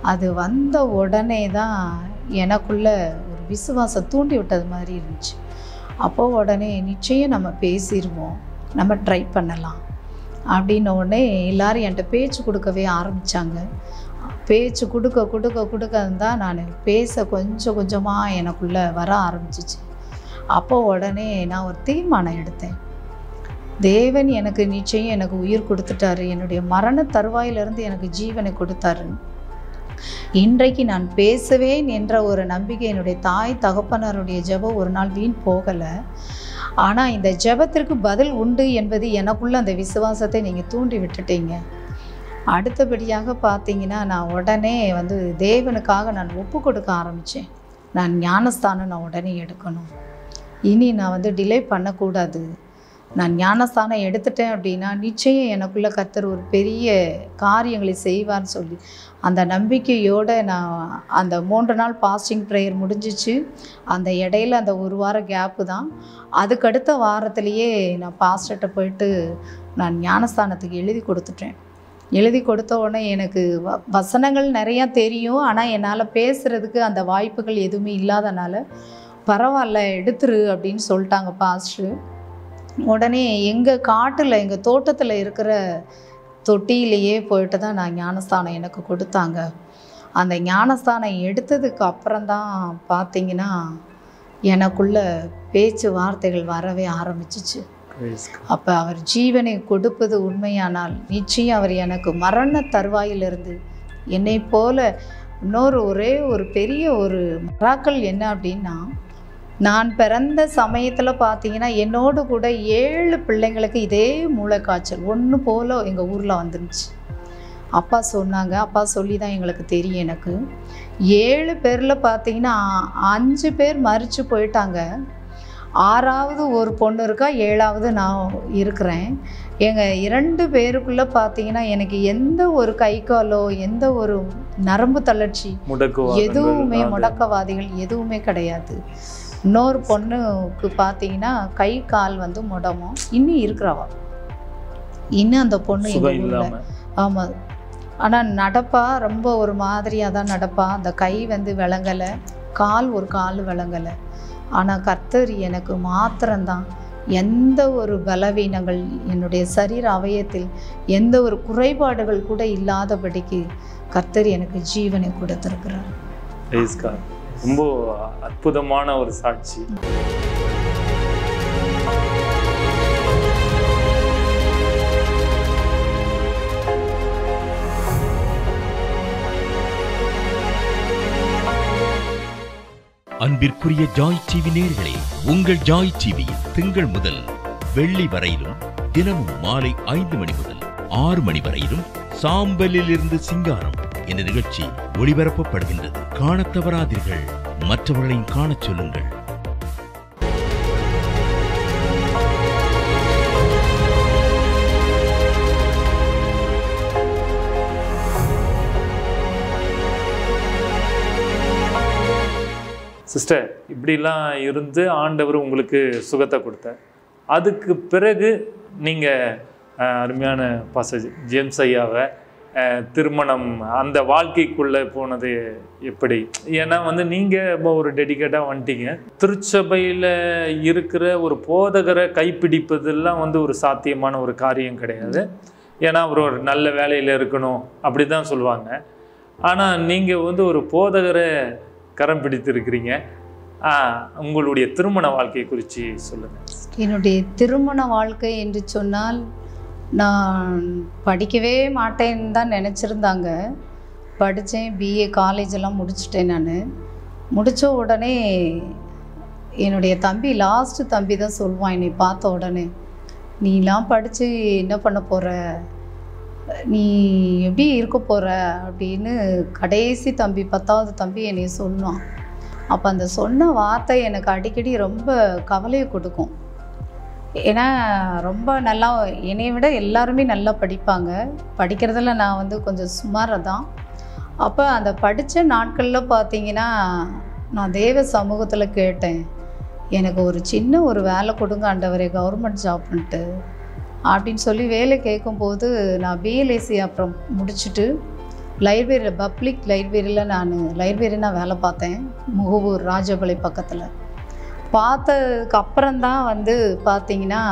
அது வந்த உடனே தான் எனக்குள்ள ஒரு விசுவாசம் தூண்டி விட்டது மாதிரி இருந்துச்சு. அப்போ உடனே நிச்சயம் நம்ம பேசிடுவோம் நம்ம ட்ரை பண்ணலாம். அப்படின்ன உடனே எல்லாரும் என்கிட்ட பேச்சு கொடுக்கவே ஆரம்பித்தாங்க பேச்சு கொடுக்க கொடுக்க கொடுக்க தான் நான் பேச கொஞ்சம் கொஞ்சமாக எனக்குள்ளே வர ஆரம்பிச்சிச்சு. அப்போ உடனே நான் ஒரு தீர்மானம் எடுத்தேன். தேவன் எனக்கு நிச்சயம் எனக்கு உயிர் கொடுத்துட்டாரு. என்னுடைய மரண தருவாயிலிருந்து எனக்கு ஜீவனை கொடுத்தாரு. இன்றைக்கு நான் பேசுவேன் என்ற ஒரு நம்பிக்கை என்னுடைய தாய் தகப்பனருடைய ஜெபம் ஒரு நாள் வீண் போகலை. ஆனால் இந்த ஜெபத்திற்கு பதில் உண்டு என்பது எனக்குள்ள அந்த விசுவாசத்தை நீங்கள் தூண்டி விட்டுட்டீங்க. அடுத்தபடியாக பார்த்தீங்கன்னா நான் உடனே வந்து தேவனுக்காக நான் ஒப்பு கொடுக்க ஆரம்பித்தேன் நான் ஞானஸ்தானம் நான் உடனே எடுக்கணும். இனி நான் வந்து டிலே பண்ணக்கூடாது. நான் ஞானஸ்தானம் எடுத்துட்டேன் அப்படின்னா நிச்சயம் எனக்குள்ளே கத்தர் ஒரு பெரிய காரியங்களை செய்வார்னு சொல்லி. அந்த நம்பிக்கையோடு நான் அந்த மூன்று நாள் பாஸ்டிங் ப்ரேயர் முடிஞ்சிச்சு. அந்த இடையில அந்த ஒரு வார கேப்பு தான். அதுக்கடுத்த வாரத்திலேயே நான் பாஸ்டர்கிட்ட போயிட்டு நான் ஞானஸ்தானத்துக்கு எழுதி கொடுத்துட்டேன். எழுதி கொடுத்த உடனே எனக்கு வ வசனங்கள் நிறையா தெரியும். ஆனால் என்னால் பேசுகிறதுக்கு அந்த வாய்ப்புகள் எதுவுமே இல்லாதனால பரவாயில்ல எடுத்துரு அப்படின்னு சொல்லிட்டாங்க பாஸ்டர் உடனே எங்கள் காட்டில் எங்கள் தோட்டத்தில் இருக்கிற தொட்டியிலேயே போயிட்டு தான் நான் ஞானஸ்தானம் எனக்கு கொடுத்தாங்க அந்த ஞானஸ்தானம் எடுத்ததுக்கு அப்புறம்தான் பார்த்தீங்கன்னா எனக்குள்ள பேச்சு வார்த்தைகள் வரவே ஆரம்பிச்சிச்சு. அப்போ அவர் ஜீவனை கொடுப்பது உண்மையானால் நிச்சயம் அவர் எனக்கு மரண தருவாயிலிருந்து என்னை போல இன்னொரு ஒரே ஒரு பெரிய ஒரு மராக்கள் என்ன அப்படின்னா நான் பிறந்த சமயத்தில் பார்த்தீங்கன்னா என்னோடு கூட ஏழு பிள்ளைங்களுக்கு இதே மூளைக்காய்ச்சல். ஒன்று போல் எங்கள் ஊரில் வந்துருந்துச்சு. அப்பா சொன்னாங்க. அப்பா சொல்லி தான் எங்களுக்கு தெரியும் எனக்கு. ஏழு பேரில் பார்த்தீங்கன்னா அஞ்சு பேர் மறித்து போயிட்டாங்க. ஆறாவது ஒரு பொண்ணு இருக்கா ஏழாவது நான் இருக்கிறேன். எங்கள் இரண்டு பேருக்குள்ளே பார்த்தீங்கன்னா எனக்கு எந்த ஒரு கை காலோ எந்த ஒரு நரம்பு தளர்ச்சி எதுவுமே முடக்கவாதிகள் எதுவுமே கிடையாது. இன்னொரு பொண்ணுக்கு பார்த்தீங்கன்னா கை கால் வந்து முடமும் இன்னும் இருக்கிறவா? இன்னும் அந்த பொண்ணு எங்க சுகம் ஊர்ல இல்லாம. ஆமாம் ஆனால் நடப்பா ரொம்ப ஒரு மாதிரியாக தான் நடப்பா. அந்த கை வந்து விளங்கலை. கால் ஒரு கால் விளங்கலை. ஆனால் கர்த்தர் எனக்கு மாத்திரம்தான். எந்த ஒரு பலவீனங்கள் என்னுடைய சரீர அவயத்தில் எந்த ஒரு குறைபாடுகள் கூட இல்லாதபடிக்கு கர்த்தர் எனக்கு ஜீவனை கொடுத்துருக்கிறார். ரொம்ப அற்புதமான ஒரு சாட்சி. அன்பிற்குரிய ஜாய் டிவி நேர்களே உங்கள் ஜாய் டிவி திங்கள் முதல் வெள்ளி வரையிலும் தினமும் மாலை ஐந்து மணி முதல் ஆறு மணி வரையிலும் சாம்பலில் இருந்து சிங்காரம் இந்த நிகழ்ச்சி ஒளிபரப்பப்படுகின்றது. காண தவறாதீர்கள் மற்றவர்களையும் காணச் சொல்லுங்கள். சிஸ்டர் இப்படிலாம் இருந்து ஆண்டவர் உங்களுக்கு சுகத்தை கொடுத்தார். அதுக்கு பிறகு நீங்கள் அருமையான பாச ஜேம்ஸ் ஐயாவை திருமணம் அந்த வாழ்க்கைக்குள்ளே போனது எப்படி? ஏன்னா வந்து நீங்கள் இப்போ ஒரு டெடிக்கேட்டாக வந்துட்டீங்க. திருச்சபையில் இருக்கிற ஒரு போதகரை கைப்பிடிப்பதெல்லாம் வந்து ஒரு சாத்தியமான ஒரு காரியம் கிடையாது. ஏன்னா அவர் ஒரு நல்ல வேலையில் இருக்கணும் அப்படி தான் சொல்லுவாங்க. ஆனால் நீங்கள் வந்து ஒரு போதகரை கரம் பிடித்திருக்கிறீங்க. உங்களுடைய திருமண வாழ்க்கையை குறித்து சொல்லுங்கள் என்னுடைய திருமண வாழ்க்கை என்று சொன்னால் நான் படிக்கவே மாட்டேன்னு தான் நினச்சிருந்தாங்க. படித்தேன் பிஏ காலேஜெல்லாம் முடிச்சிட்டேன் நான். முடித்த உடனே என்னுடைய தம்பி லாஸ்ட்டு தம்பி தான் சொல்லுவான் என்னை பார்த்த உடனே நீலாம் படித்து என்ன பண்ண போகிற நீ எப்படி இருக்க போகிற அப்படின்னு கடைசி தம்பி பத்தாவது தம்பி என்னை சொன்னான் அப்போ அந்த சொன்ன வார்த்தை எனக்கு அடிக்கடி ரொம்ப கவலையை கொடுக்கும். ஏன்னா ரொம்ப நல்லா என்னை விட எல்லாருமே நல்லா படிப்பாங்க. படிக்கிறதுல நான் வந்து கொஞ்சம் சுமாராக தான் அப்போ அந்த படித்த நாட்களில் பார்த்தீங்கன்னா நான் தேவ சமூகத்தில் கேட்டேன். எனக்கு ஒரு சின்ன ஒரு வேலை கொடுங்க ஆண்டவரே கவர்மெண்ட் ஜாப்ன்ட்டு அப்படின்னு சொல்லி வேலை கேட்கும்போது நான் பிஎல்ஏசி அப்புறம் முடிச்சுட்டு லைப்ரரியில் பப்ளிக் லைப்ரரியில் நான் லைப்ரரி நான் வேலை பார்த்தேன். முகவூர் ராஜபலை பக்கத்தில். பார்த்ததுக்கு அப்புறம்தான் வந்து பார்த்தீங்கன்னா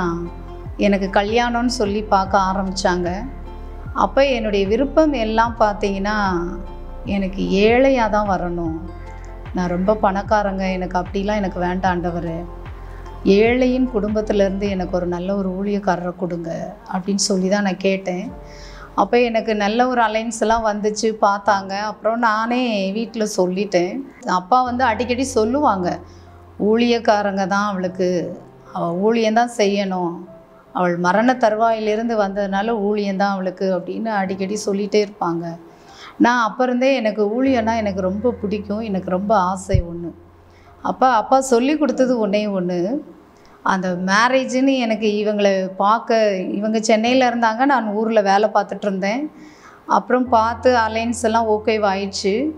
எனக்கு கல்யாணம்னு சொல்லி பார்க்க ஆரம்பித்தாங்க அப்போ என்னுடைய விருப்பம் எல்லாம் பார்த்தீங்கன்னா எனக்கு ஏழையாக தான் வரணும். நான் ரொம்ப பணக்காரங்க எனக்கு அப்படிலாம் எனக்கு வேண்டாண்டவர். ஏழையின் குடும்பத்திலேருந்து எனக்கு ஒரு நல்ல ஒரு ஊழியக்காரரை கொடுங்க அப்படின்னு சொல்லி தான் நான் கேட்டேன். அப்போ எனக்கு நல்ல ஒரு அலைன்ஸ் எல்லாம் வந்துச்சு பார்த்தாங்க. அப்புறம் நானே வீட்டில் சொல்லிட்டேன். அப்பா வந்து அடிக்கடி சொல்லுவாங்க ஊழியக்காரங்க தான் அவளுக்கு அவள் ஊழியந்தான் செய்யணும். அவள் மரண தருவாயிலிருந்து வந்ததுனால ஊழியந்தான் அவளுக்கு அப்படின்னு அடிக்கடி சொல்லிகிட்டே இருப்பாங்க. நான் அப்போ இருந்தே எனக்கு ஊழியன்னா எனக்கு ரொம்ப பிடிக்கும். எனக்கு ரொம்ப ஆசை ஒன்று அப்பா அப்பா சொல்லி கொடுத்தது ஒன்றே ஒன்று அந்த மேரேஜுன்னு எனக்கு இவங்களை பார்க்க இவங்க சென்னையில் இருந்தாங்க. நான் ஊரில் வேலை பார்த்துட்டு இருந்தேன். அப்புறம் பார்த்து அலைன்ஸ் எல்லாம் ஓகேவாயிடுச்சு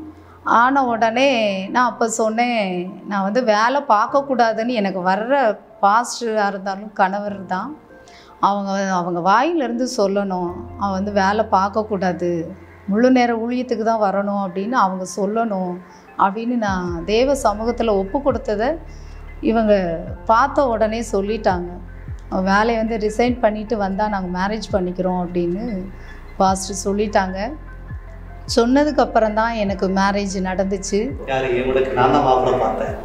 ஆன உடனே நான் அப்போ சொன்னேன் நான் வந்து வேலை பார்க்கக்கூடாதுன்னு எனக்கு வர்ற பாஸ்டராக இருந்தாலும் கணவர் தான். அவங்க அவங்க வாயிலிருந்து சொல்லணும் அவன் வந்து வேலை பார்க்கக்கூடாது. முழு நேர ஊழியத்துக்கு தான் வரணும் அப்படின்னு அவங்க சொல்லணும் அப்படின்னு நான் தேவ சமூகத்தில் ஒப்பு கொடுத்ததை இவங்க பார்த்த உடனே சொல்லிட்டாங்க. வேலையை வந்து ரிசைன் பண்ணிவிட்டு வந்தால் நாங்கள் மேரேஜ் பண்ணிக்கிறோம் அப்படின்னு பாஸ்டர் சொல்லிட்டாங்க. சொன்னதுக்கு அப்புறம் தான் எனக்கு மேரேஜ் நடந்துச்சு. யார்? இவங்களுக்கு நான் தான் மாப்பிள்ளை பார்த்தேன்.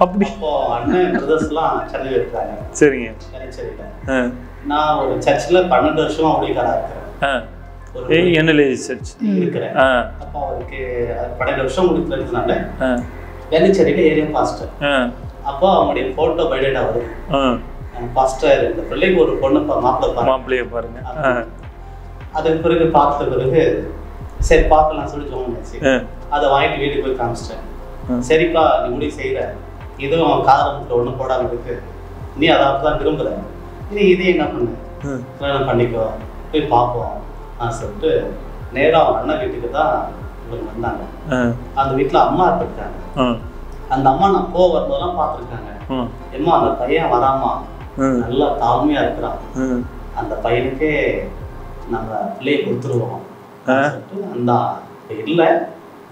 அப்படி. அப்போ அண்ணன் பிரதர்ஸ்லாம் சென்னையில் இருக்காங்க சரிங்க. நான் ஒரு சர்ச்சில் பன்னெண்டு வருஷமா ஊழியக்காரா இருக்கிறேன் ஆ. ஒரு ஏய் என்னலே சர்ச்? இருக்கிறேன். ஆ அப்போ அவருக்கு பன்னெண்டு வருஷம் ஆ. வேலைச்சேரியில் ஏரியா பாஸ்டர். ஆ. அப்போ அவங்களுடைய ஃபோட்டோ பயோடேட்டா வருது ஆ. பாஸ்டர் இந்த பிள்ளைக்கு ஒரு பொண்ணு மாப்பிள்ளை மாப்பிள்ளைய பாருங்க. ஆ. அதுக்கு பிறகு பார்த்த பிறகு சரி பார்க்கலாம் சொல்லி ஆ. அதை வாங்கிட்டு வீட்டுக்கு போய் காமிச்சிட்டேன். சரிப்பா நீ முடிவு செய்கிற இதுவும் காதல் ஒன்றும் போடாம இருக்கு. நீ அதை தான் விரும்புற. நீ இதே என்ன பண்ணு. கல்யாணம் பண்ணிக்கோ. போய் பார்ப்போம். ஆ சொல்லிட்டு நேராக அவங்க அண்ணன் வீட்டுக்கு தான் இவங்க வந்தாங்க. அந்த வீட்டில் அம்மா இருந்திருக்காங்க அந்த அம்மா நான் போக வரும்போதெல்லாம் பார்த்துருக்காங்க. எம்மா அந்த பையன் வராமா? நல்லா தாழ்மையா இருக்கிறான். அந்த பையனுக்கே நம்ம பிள்ளையை கொடுத்துருவோம். அந்த இல்லை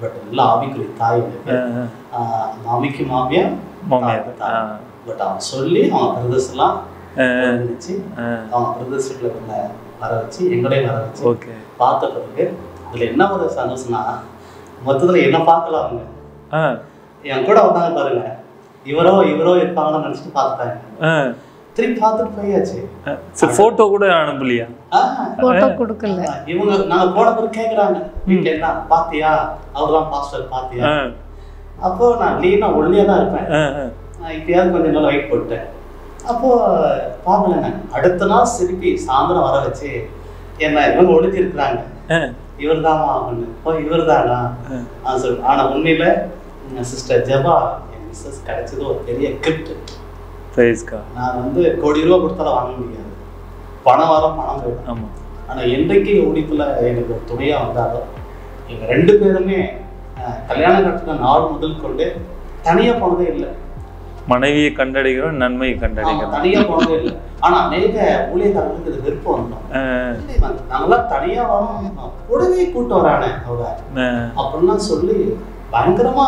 பட் நல்ல ஆவிக்குரிய தாய் இருக்கு ஆ, ஆ. ஆஹ் மாமிக்கு மாமியா மாமியார். பட் அவன் சொல்லி அவன் பிரதர்ஸ் எல்லாம் ஆ. அவன் பிரதர்ஸ் வீட்டில் இருந்த வர வச்சு எங்களையும் வர வச்சு ஓகே. பார்த்த பிறகு இதுல என்ன ஒரு சந்தோஷம்னா மொத்தத்துல என்ன பார்க்கல அவங்க. என் கூட வந்தாங்க பாருங்க. இவரோ இவரோ இருப்பாங்கன்னு நினைச்சிட்டு பார்த்துட்டாங்க. ஆ திருப்பி பார்த்துட்டு போயாச்சு. சரி ஃபோட்டோ கூட அனுப்பலையா? ஆஹ் ஃபோட்டோ கொடுக்கல. இவங்க நாங்க போன பிறகு கேக்குறாங்க. வீட்டுல என்ன பாத்தியா? அவர்தான் பாஸ்டர் பாத்தியா? அப்போ நான் லீனா ஒல்லியா தான் இருப்பேன் இப்பயாவது கொஞ்சம் நாள் வெயிட் போட்டேன் அப்போ பார்க்கல நான். அடுத்த நாள் திருப்பி சாயந்தரம் வர வச்சு என்ன இவங்க ஒழிச்சு இருக்கிறாங்க இவர் தாமா அப்படின்னு. ஓ இவர் தானா ஆனா உண்மையில சிஸ்டர் ஜபா என் மிஸ்ஸஸ் கிடைச்சது ஒரு பெரிய கிஃப்ட் பிரைஸ்க்கா நான் வந்து கோடி ரூபா கொடுத்தாலும் வாங்க முடியாது. பணம் வரும் பணம் போயிடும். ஆமாம் ஆனா என்றைக்கு உடிப்புல எனக்கு ஒரு துணையா வந்தாரோ எங்க ரெண்டு பேருமே கல்யாணம் கட்டின நாள் முதல் கொண்டு தனியா போனதே இல்லை. மனைவியை கண்டடைகிறோம் நன்மையை கண்டடைகிறோம். தனியா போனதே இல்லை. ஆனா அநேக ஊழியக்காரங்களுக்கு இது விருப்பம் வந்தோம் நாங்களாம் தனியா வரோம் கூடவே கூட்டு வரானே அவங்க. ஆ, அப்படிலாம் சொல்லி பயங்கரமா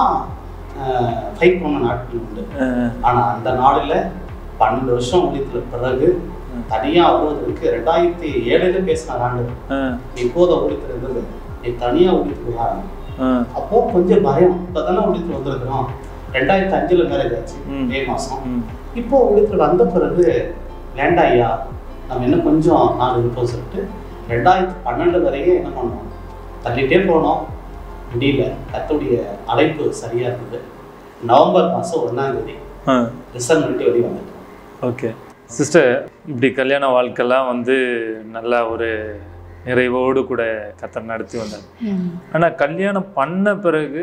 ஃபைட் பண்ண நாட்கள் உண்டு. ஆ, ஆனா அந்த நாளில் பன்னெண்டு வருஷம் ஊழியத்துல பிறகு தனியா வருவதற்கு ரெண்டாயிரத்தி ஏழுல பேசினார் ஆண்டு இப்போத ஊழியத்தில் இருந்தது நீ தனியா ஊழியத்துக்கு வா ஆ, அப்போ கொஞ்சம் பயம். இப்பதானே ஊழியத்தில் வந்திருக்கிறோம். ரெண்டாயிரத்தி அஞ்சுல மேரேஜ் ஆச்சு ம். மே மாசம். ம், இப்போ ஊழியத்தில் வந்த பிறகு வேண்டாம் ஐயா நம்ம இன்னும் கொஞ்சம் நாள் இருப்போம் சொல்லிட்டு ரெண்டாயிரத்தி பன்னெண்டு வரையும் என்ன பண்ணோம்? தள்ளிட்டே போனோம். முடியல. கத்துடைய அழைப்பு சரியா இருந்தது. நவம்பர் மாசம் ஒண்ணாம் தேதி ஆ, ரிசல்ட் பண்ணிட்டு வெளியே வந்துட்டோம் ஓகே. சிஸ்டர் இப்படி கல்யாண வாழ்க்கைலாம் வந்து நல்லா ஒரு நிறைவோடு கூட கத்தர் நடத்தி வந்தாங்க ம். ஆனால் கல்யாணம் பண்ண பிறகு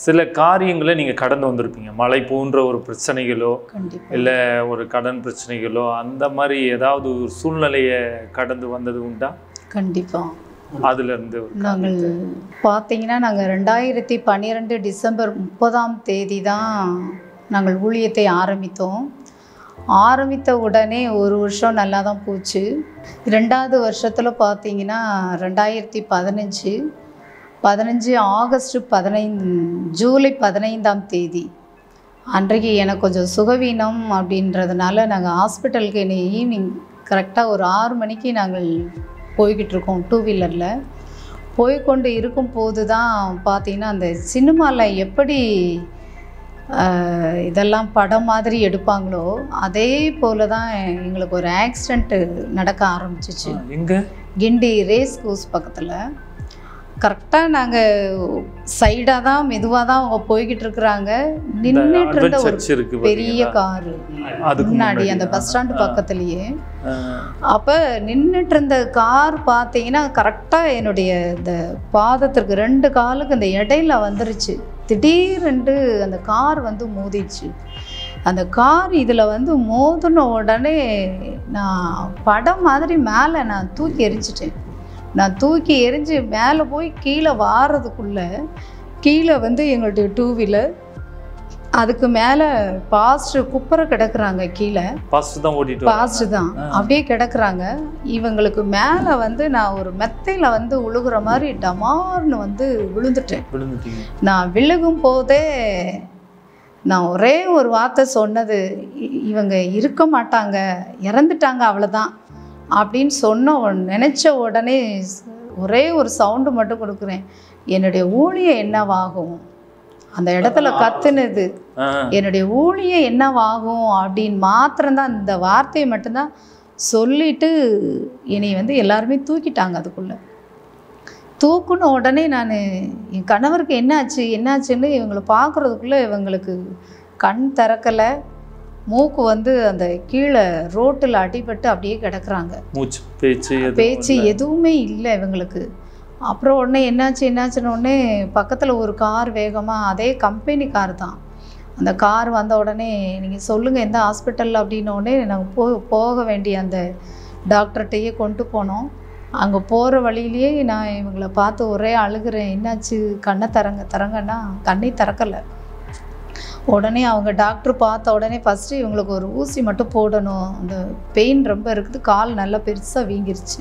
சில காரியங்களை நீங்கள் கடந்து வந்திருப்பீங்க. மழை போன்ற ஒரு பிரச்சனைகளோ இல்லை ஒரு கடன் பிரச்சனைகளோ அந்த மாதிரி ஏதாவது ஒரு சூழ்நிலையை கடந்து வந்தது உண்டா? கண்டிப்பா. அதுல இருந்து ஒரு நாங்கள் பார்த்தீங்கன்னா நாங்கள் ரெண்டாயிரத்தி பன்னிரெண்டு டிசம்பர் முப்பதாம் தேதி தான் நாங்கள் ஊழியத்தை ஆரம்பித்தோம். ஆரம்பித்த உடனே ஒரு வருஷம் நல்லா தான் போச்சு. ரெண்டாவது வருஷத்தில் பார்த்தீங்கன்னா ரெண்டாயிரத்தி பதினஞ்சு பதினஞ்சு ஆகஸ்ட் பதினைந்து ஜூலை பதினைந்தாம் தேதி. அன்றைக்கு எனக்கு கொஞ்சம் சுகவீனம் அப்படின்றதுனால நாங்கள் ஹாஸ்பிட்டலுக்கு என்னை ஈவினிங் கரெக்டாக ஒரு ஆறு மணிக்கு நாங்கள் போய்கிட்டு இருக்கோம் டூ வீலரில் போய்க்கொண்டு இருக்கும்போது தான் பார்த்தீங்கன்னா அந்த சினிமாவில் எப்படி இதெல்லாம் படம் மாதிரி எடுப்பாங்களோ அதே போல தான் எங்களுக்கு ஒரு ஆக்சிடெண்ட்டு நடக்க ஆரம்பிச்சிச்சு. கிண்டி ரேஸ் கோர்ஸ் பக்கத்தில். கரெக்டாக நாங்கள் சைடாக தான் மெதுவாக தான் அவங்க போய்கிட்டு இருக்கிறாங்க. நின்றுட்டு இருந்த ஒரு பெரிய? காரு. முன்னாடி அந்த பஸ் ஸ்டாண்டு. பக்கத்துலேயே. அப்போ நின்றுட்டு இருந்த கார் பார்த்தீங்கன்னா கரெக்டாக என்னுடைய இந்த பாதத்திற்கு ரெண்டு காலுக்கு இந்த இடையில வந்துருச்சு. திடீரென்று அந்த கார் வந்து மோதிச்சு. அந்த கார் இதில் வந்து மோதின உடனே நான் படம் மாதிரி மேலே நான் தூக்கி எரிஞ்சிட்டேன். நான் தூக்கி எரிஞ்சு மேலே போய் கீழே வாரதுக்குள்ளே கீழே வந்து எங்களுடைய டூ வீலர் அதுக்கு மேலே பாஸ்டர் குப்பரை கிடக்குறாங்க கீழே. பாஸ்ட் தான் வராங்க. பாஸ்ட் தான். அப்படியே கிடக்குறாங்க. இவங்களுக்கு மேலே வந்து நான் ஒரு மெத்தையில் வந்து உழுகுற மாதிரி டமார்னு வந்து விழுந்துட்டேன். விழுந்துட்டீங்க. நான் விழுகும் போதே நான் ஒரே ஒரு வார்த்தை சொன்னது "இ- இவங்க இருக்க மாட்டாங்க இறந்துட்டாங்க அவ்வளோதான் அப்படின்னு சொன்ன நினைச்ச உடனே ஒரே ஒரு சவுண்டு மட்டும் கொடுக்குறேன். என்னுடைய ஊழியம் என்னவாகும்? அந்த இடத்துல கத்துனது. என்னுடைய ஊழியம் என்னவாகும் அப்படின்னு மாத்திரம்தான் இந்த வார்த்தையை மட்டும்தான் சொல்லிட்டு என்னை வந்து எல்லாருமே தூக்கிட்டாங்க அதுக்குள்ளே. தூக்குன உடனே நான் என் கணவருக்கு என்னாச்சு என்னாச்சுன்னு இவங்களை பார்க்குறதுக்குள்ளே இவங்களுக்கு கண் திறக்கலை. மூக்கு வந்து அந்த கீழே ரோட்டில் அடிபட்டு அப்படியே கிடக்குறாங்க. மூச்சு பேச்சு எதுவும் பேச்சு இல்ல. எதுவுமே இல்லை இவங்களுக்கு. அப்புறம் உடனே என்னாச்சு என்னாச்சுன்னு உடனே பக்கத்தில் ஒரு கார் வேகமாக அதே கம்பெனி கார் தான். அந்த கார் வந்த உடனே நீங்கள் சொல்லுங்கள் எந்த ஹாஸ்பிட்டலில் அப்படின்ன உடனே நாங்கள் போ போக வேண்டிய அந்த டாக்டர்கிட்டயே கொண்டு போனோம். அங்கே போகிற வழியிலேயே நான் இவங்களை பார்த்து ஒரே அழுகிறேன். என்னாச்சு? கண்ணை தரங்க தரங்கன்னா கண்ணை திறக்கலை. உடனே அவங்க டாக்டர் பார்த்த உடனே ஃபஸ்ட்டு இவங்களுக்கு ஒரு ஊசி மட்டும் போடணும். அந்த பெயின் ரொம்ப இருக்குது. கால் நல்லா பெருசாக வீங்கிருச்சு.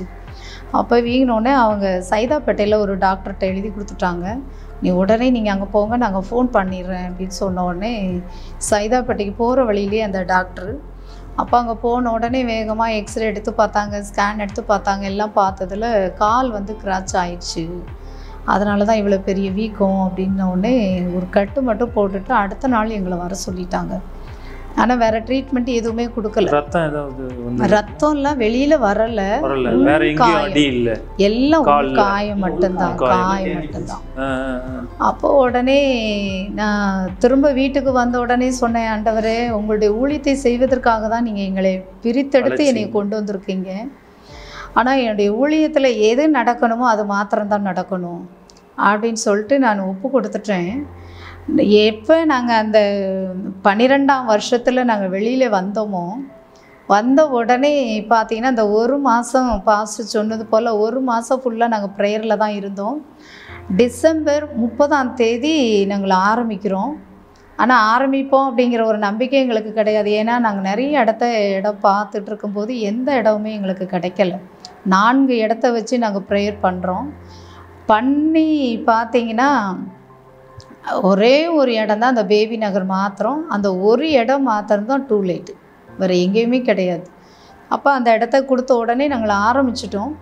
அப்போ வீங்கினோடனே அவங்க சைதாப்பேட்டையில் ஒரு டாக்டர்கிட்ட எழுதி கொடுத்துட்டாங்க. நீ உடனே நீங்கள் அங்கே போங்க நாங்கள் ஃபோன் பண்ணிடுறேன் அப்படின்னு சொன்ன உடனே சைதாப்பேட்டைக்கு போகிற வழியிலே அந்த டாக்டர். அப்போ அங்கே போன உடனே வேகமாக எக்ஸ்ரே எடுத்து பார்த்தாங்க ஸ்கேன் எடுத்து பார்த்தாங்க. எல்லாம் பார்த்ததுல கால் வந்து கிராச் ஆயிடுச்சு. அதனால தான் இவ்வளோ பெரிய வீக்கம் அப்படின்ன உடனே ஒரு கட்டு மட்டும் போட்டுட்டு அடுத்த நாள் எங்களை வர சொல்லிட்டாங்க. ஆனால் வேறு ட்ரீட்மெண்ட் எதுவுமே கொடுக்கல. ரத்தம் ஏதாவது ரத்தம்லாம் வெளியில் வரல. வேற இல்ல எல்லாம். காயம் மட்டும்தான். காயம். மட்டும்தான். அப்போ உடனே நான் திரும்ப வீட்டுக்கு வந்த உடனே சொன்னேன் ஆண்டவரே உங்களுடைய ஊழியத்தை செய்வதற்காக தான் நீங்கள் எங்களை பிரித்தெடுத்து என்னை. கொண்டு வந்திருக்கீங்க. ஆனால் என்னுடைய ஊழியத்தில் எது நடக்கணுமோ அது மாத்திரம்தான் நடக்கணும். அப்படின்னு சொல்லிட்டு நான் ஒப்பு கொடுத்துட்டேன். எப்போ நாங்கள் அந்த பன்னிரெண்டாம் வருஷத்தில் நாங்கள் வெளியில் வந்தோமோ வந்த உடனே பார்த்தீங்கன்னா அந்த ஒரு மாதம் பாஸ்ட் சொன்னது போல் ஒரு மாதம் ஃபுல்லாக நாங்கள் ப்ரேயரில் தான் இருந்தோம். டிசம்பர் முப்பதாம் தேதி நாங்கள் ஆரம்பிக்கிறோம். ஆனால் ஆரம்பிப்போம் அப்படிங்கிற ஒரு நம்பிக்கை எங்களுக்கு கிடையாது. ஏன்னா நாங்கள் நிறைய இடத்த இடம் பார்த்துட்டு இருக்கும்போது எந்த இடமுமே எங்களுக்கு கிடைக்கல. நான்கு இடத்த வச்சு நாங்கள் ப்ரேயர் பண்ணுறோம் பண்ணி பார்த்தீங்கன்னா ஒரே ஒரு இடம் தான் அந்த பேபி நகர் மாத்திரம். அந்த ஒரு இடம் மாத்திரம் தான் டூ லைட்டு வேறு எங்கேயுமே கிடையாது. அப்போ அந்த இடத்த கொடுத்த உடனே நாங்கள் ஆரம்பிச்சிட்டோம்.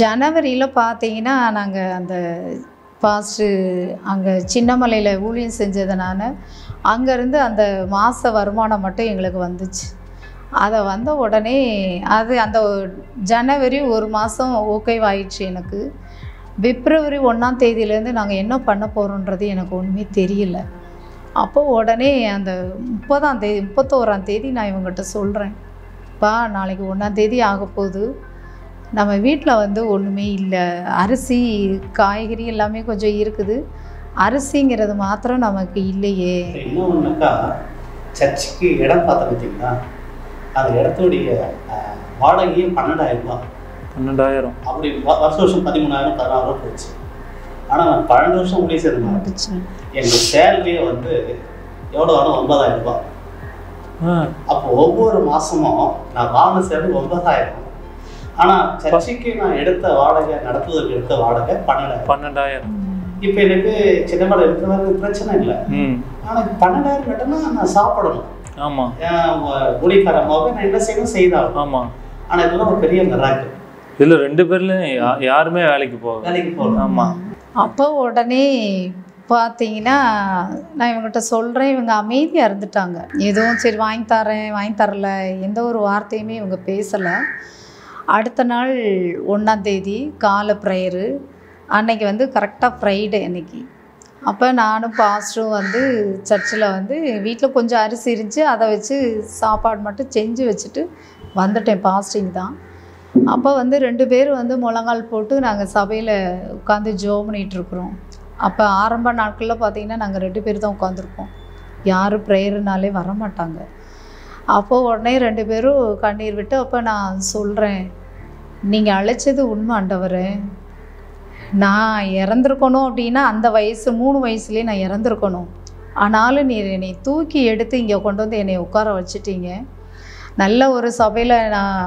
ஜனவரியில் பார்த்தீங்கன்னா நாங்கள் அந்த பாஸ்ட்டு அங்கே சின்னமலையில் ஊழியம் செஞ்சதுனால அங்கேருந்து அந்த மாத வருமானம் மட்டும் எங்களுக்கு வந்துச்சு. அதை வந்த உடனே அது அந்த ஜனவரி ஒரு மாதம் ஓகேவாயிடுச்சு எனக்கு. பிப்ரவரி ஒன்றாம் தேதியிலேருந்து நாங்கள் என்ன பண்ண போகிறோன்றது எனக்கு ஒன்றுமே தெரியல. அப்போ உடனே அந்த முப்பதாம் தேதி முப்பத்தோராம் தேதி நான் இவங்ககிட்ட சொல்கிறேன் பா நாளைக்கு ஒன்றாம் தேதி ஆக போகுது நம்ம வீட்டில் வந்து ஒன்றுமே இல்லை. அரிசி காய்கறி எல்லாமே கொஞ்சம் இருக்குது. அரிசிங்கிறது மாத்திரம் நமக்கு இல்லையே. இன்னும் ஒன்றுக்கா சர்ச்சுக்கு இடம் பார்த்தோம் பார்த்தீங்களா? அந்த இடத்துடைய அஹ், வாடகையும் பன்னெண்டாயிரம் ரூபாய். பன்னெண்டாயிரம். அப்படி வருஷம் வருஷம் பதிமூணாயிரம் பதினாயிரம் போச்சு. ஆனால் நான் பன்னெண்டு வருஷம் செய்யணும் முடிச்சு. எங்கள் சேலரியே வந்து எவ்வளோ வரும் ஒன்பதாயிரம் ரூபாய். ஆ, அப்போ ஒவ்வொரு மாதமும் நான் வாங்கின சேலரி ஒன்பதாயிரம். ஆனால் சர்ச்சுக்கு நான் எடுத்த வாடகை நடத்துவதற்கு எடுத்த வாடகை பன்னெண்டாயிரம். பன்னெண்டாயிரம். இப்போ எனக்கு சின்னமலை இருக்கிறது பிரச்சனை இல்லை. ம். ஆனால் பன்னெண்டாயிரம் கட்டினா நான் சாப்பிடணும். ஆமா. ஊழியக்காரமாக நான் என்ன செய்யணும் செய்தாகும் ஆமா. ஆனால் இதெல்லாம் ஒரு பெரிய மிராக்கு இதுல ரெண்டு பேர்லயும் யாருமே வேலைக்கு போக வேலைக்கு போகணும் ஆமா. அப்போ உடனே பார்த்தீங்கன்னா நான் இவங்ககிட்ட சொல்கிறேன் இவங்க அமைதியாக இருந்துட்டாங்க. எதுவும் சரி வாங்கி தரேன் வாங்கி தரல எந்த ஒரு வார்த்தையுமே இவங்க பேசலை. அடுத்த நாள் ஒன்றாந்தேதி காலை ப்ரேயரு அன்னைக்கு வந்து கரெக்டாக ஃப்ரைடே அன்னைக்கு. அப்போ நானும் பாஸ்டரும் வந்து சர்ச்சில் வந்து வீட்டில் கொஞ்சம் அரிசி இருந்துச்சு அதை வச்சு சாப்பாடு மட்டும் செஞ்சு வச்சுட்டு வந்துட்டேன் பாஸ்டிங் தான். அப்போ வந்து ரெண்டு பேரும் வந்து முழங்கால் போட்டு நாங்கள் சபையில் உட்காந்து ஜோ பண்ணிகிட்ருக்குறோம் அப்போ ஆரம்ப நாட்களில் பார்த்தீங்கன்னா நாங்கள் ரெண்டு பேர் தான் உட்காந்துருப்போம் யாரும் ப்ரேயருனாலே வரமாட்டாங்க. அப்போது உடனே ரெண்டு பேரும் கண்ணீர் விட்டு அப்போ நான் சொல்கிறேன் நீங்கள் அழைச்சது உண்மை ஆண்டவரே. நான் இறந்துருக்கணும் அப்படின்னா அந்த வயசு மூணு வயசுலேயே நான் இறந்துருக்கணும். ஆனாலும் நீர் என்னை தூக்கி எடுத்து இங்கே கொண்டு வந்து என்னை உட்கார வச்சுட்டீங்க. நல்ல ஒரு சபையில் நான்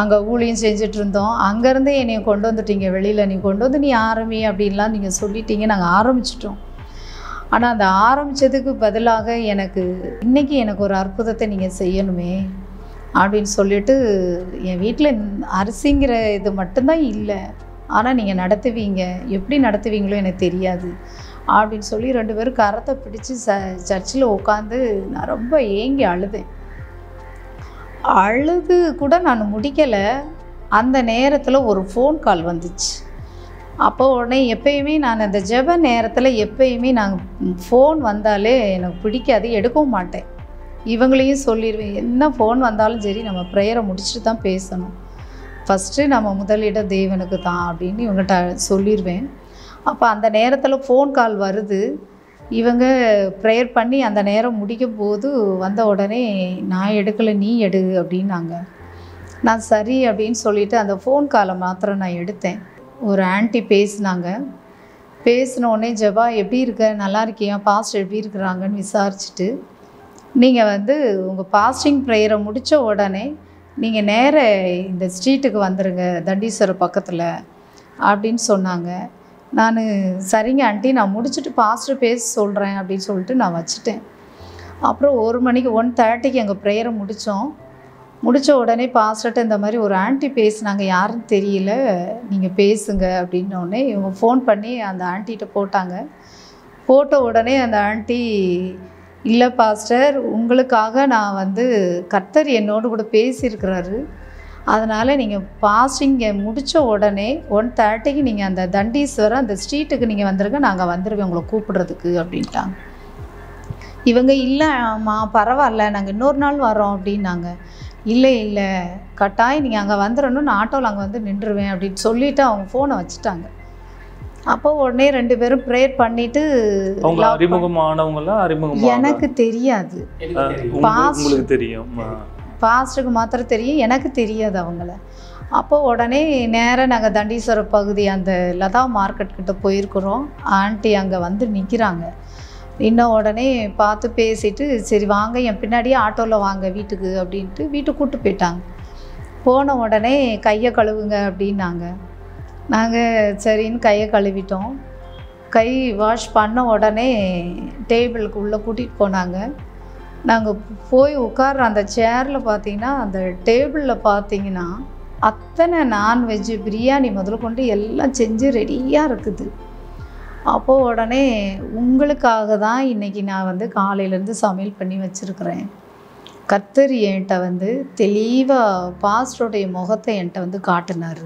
அங்கே ஊழியம் செஞ்சுட்டு இருந்தோம் அங்கேருந்து என்னை கொண்டு வந்துட்டீங்க வெளியில். நீ கொண்டு வந்து நீ ஆரம்பி அப்படின்லாம் நீங்கள் சொல்லிட்டீங்க நாங்கள் ஆரம்பிச்சிட்டோம். ஆனால் அந்த ஆரம்பித்ததுக்கு பதிலாக எனக்கு இன்றைக்கி எனக்கு ஒரு அற்புதத்தை நீங்கள் செய்யணுமே. அப்படின்னு சொல்லிட்டு என் வீட்டில் அரிசிங்கிற இது மட்டும்தான் இல்லை. ஆனால் நீங்கள் நடத்துவீங்க. எப்படி நடத்துவீங்களோ எனக்கு தெரியாது. அப்படின்னு சொல்லி ரெண்டு பேரும் கரத்தை பிடிச்சி ச சர்ச்சில் உட்காந்து நான் ரொம்ப ஏங்கி அழுதேன். அழுது கூட நான் முடிக்கலை. அந்த நேரத்தில் ஒரு ஃபோன் கால் வந்துச்சு. அப்போ உடனே எப்பயுமே நான் அந்த ஜெப நேரத்தில் எப்பயுமே நாங்கள் ஃபோன் வந்தாலே எனக்கு பிடிக்காது எடுக்கவும் மாட்டேன். இவங்களையும் சொல்லிடுவேன். என்ன ஃபோன் வந்தாலும் சரி நம்ம ப்ரேயரை முடிச்சுட்டு தான் பேசணும். ஃபஸ்ட்டு நம்ம முதலிடம் தேவனுக்கு தான் அப்படின்னு இவங்ககிட்ட சொல்லிடுவேன். அப்போ அந்த நேரத்தில் ஃபோன் கால் வருது. இவங்க ப்ரேயர் பண்ணி அந்த நேரம் முடிக்கும் போது வந்த உடனே நான் எடுக்கலை நீ எடு அப்படின்னாங்க. நான் சரி அப்படின்னு சொல்லிவிட்டு அந்த ஃபோன் காலை மாத்திரம் நான் எடுத்தேன். ஒரு ஆன்ட்டி பேசினாங்க. பேசினோடனே உடனே ஜெபா எப்படி இருக்க? நல்லா இருக்கியா? பாஸ்ட் எப்படி இருக்கிறாங்கன்னு விசாரிச்சுட்டு நீங்கள் வந்து உங்கள் பாஸ்டிங் ப்ரேயரை முடித்த உடனே நீங்கள் நேர இந்த ஸ்ட்ரீட்டுக்கு வந்துடுங்க தண்டீஸ்வரர் பக்கத்தில் அப்படின்னு சொன்னாங்க. நான் சரிங்க ஆண்டி நான் முடிச்சுட்டு பாஸ்டர் பேச சொல்கிறேன் அப்படின்னு சொல்லிட்டு நான் வச்சுட்டேன். அப்புறம் ஒரு மணிக்கு ஒன் தேர்ட்டிக்கு எங்கள் ப்ரேயரை முடித்தோம் முடித்த உடனே பாஸ்டர்கிட்ட இந்த மாதிரி ஒரு ஆண்டி பேசினாங்க யாருன்னு தெரியல நீங்கள் பேசுங்க அப்படின்னோடனே இவங்க ஃபோன் பண்ணி அந்த ஆண்டிகிட்ட போட்டாங்க. போட்ட உடனே அந்த ஆண்டி இல்லை பாஸ்டர். உங்களுக்காக நான் வந்து கர்த்தர் என்னோடு கூட பேசியிருக்கிறாரு. அதனால் நீங்கள் பாஸ்டிங்கை முடித்த உடனே ஒன் தேர்ட்டிக்கு நீங்கள் அந்த தண்டீஸ்வரர் அந்த ஸ்ட்ரீட்டுக்கு நீங்கள் வந்துருங்க. நாங்கள் வந்துடுவேன் உங்களை கூப்பிடுறதுக்கு அப்படின்ட்டாங்க. இவங்க இல்லைம்மா பரவாயில்ல. நாங்கள் இன்னொரு நாள் வரோம் அப்படின்னாங்க. இல்லை இல்லை. கட்டாயம் நீங்கள் அங்கே வந்துடணும் நான் ஆட்டோவில் அங்கே வந்து நின்றுவேன் அப்படின்னு சொல்லிவிட்டு அவங்க ஃபோனை வச்சுட்டாங்க. அப்போ உடனே ரெண்டு பேரும் ப்ரேயர் பண்ணிவிட்டு அவங்க அறிமுகமானவங்களா அறிமுகமா எனக்கு தெரியாது. உங்களுக்கு தெரியும். ஆ. பாஸ்ட்டுக்கு மாத்திரம் தெரியும். எனக்கு தெரியாது அவங்கள. அப்போ உடனே நேராக நாங்கள் தண்டீஸ்வரர் பகுதி அந்த லதா மார்க்கெட் கிட்ட போயிருக்கிறோம். ஆண்டி அங்கே வந்து நிற்கிறாங்க நின்ன உடனே பார்த்து பேசிட்டு சரி வாங்க என் பின்னாடியே ஆட்டோவில் வாங்க வீட்டுக்கு அப்படின்ட்டு வீட்டுக்கு கூப்பிட்டு போயிட்டாங்க. போன உடனே கையை கழுவுங்க அப்படின்னாங்க. நாங்கள் சரின்னு கையை கழுவிட்டோம். கை வாஷ் பண்ண உடனே டேபிளுக்கு உள்ளே கூட்டிகிட்டு போனாங்க. நாங்கள் போய் உட்கார்ற அந்த சேரில் பார்த்தீங்கன்னா அந்த டேபிளில் பார்த்தீங்கன்னா அத்தனை நான்வெஜ்ஜு பிரியாணி முதல்ல கொண்டு எல்லாம் செஞ்சு ரெடியாக இருக்குது. அப்போது உடனே உங்களுக்காக தான் இன்றைக்கி நான் வந்து காலையிலேருந்து சமையல் பண்ணி வச்சுருக்கிறேன். கத்தர் என்கிட்ட வந்து தெளிவாக பாஸ்டருடைய முகத்தை என்கிட்ட வந்து காட்டினார்.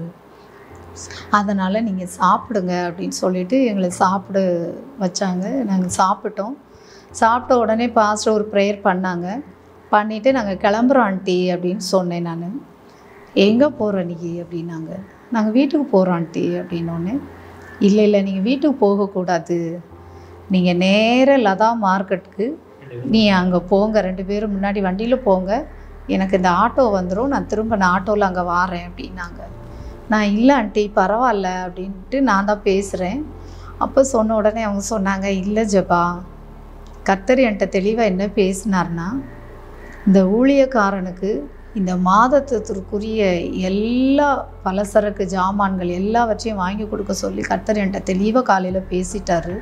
அதனால் நீங்கள் சாப்பிடுங்க அப்படின்னு சொல்லிட்டு எங்களை சாப்பிட வச்சாங்க. நாங்கள் சாப்பிட்டோம். சாப்பிட்ட உடனே பாஸ்டர் ஒரு ப்ரேயர் பண்ணாங்க. பண்ணிவிட்டு நாங்கள் கிளம்புறோம் ஆண்டி அப்படின்னு சொன்னேன் நான். எங்கே போகிற நீ? அப்படின்னாங்க. நாங்கள் வீட்டுக்கு போகிறோம் ஆண்டி அப்படின்னோடனே இல்லை இல்லை நீங்கள் வீட்டுக்கு போகக்கூடாது. நீங்கள் நேராக லதா மார்க்கெட்டுக்கு. நீ அங்கே போங்க. ரெண்டு பேரும் முன்னாடி வண்டியில் போங்க. எனக்கு இந்த ஆட்டோ வந்துடும் நான் திரும்ப நான் ஆட்டோவில் அங்கே வாரேன் அப்படின்னாங்க. நான் இல்லை ஆண்டி பரவாயில்ல அப்படின்ட்டு நான் தான் பேசுகிறேன் அப்போ சொன்ன உடனே அவங்க சொன்னாங்க இல்லை ஜபா கர்த்தர் என்கிட்ட தெளிவாக என்ன பேசினார்னா இந்த ஊழியக்காரனுக்கு இந்த மாதத்திற்குரிய எல்லா பலசரக்கு ஜாமான்கள் எல்லாவற்றையும் வாங்கி கொடுக்க சொல்லி கர்த்தர் என்கிட்ட தெளிவாக காலையில் பேசிட்டாரு.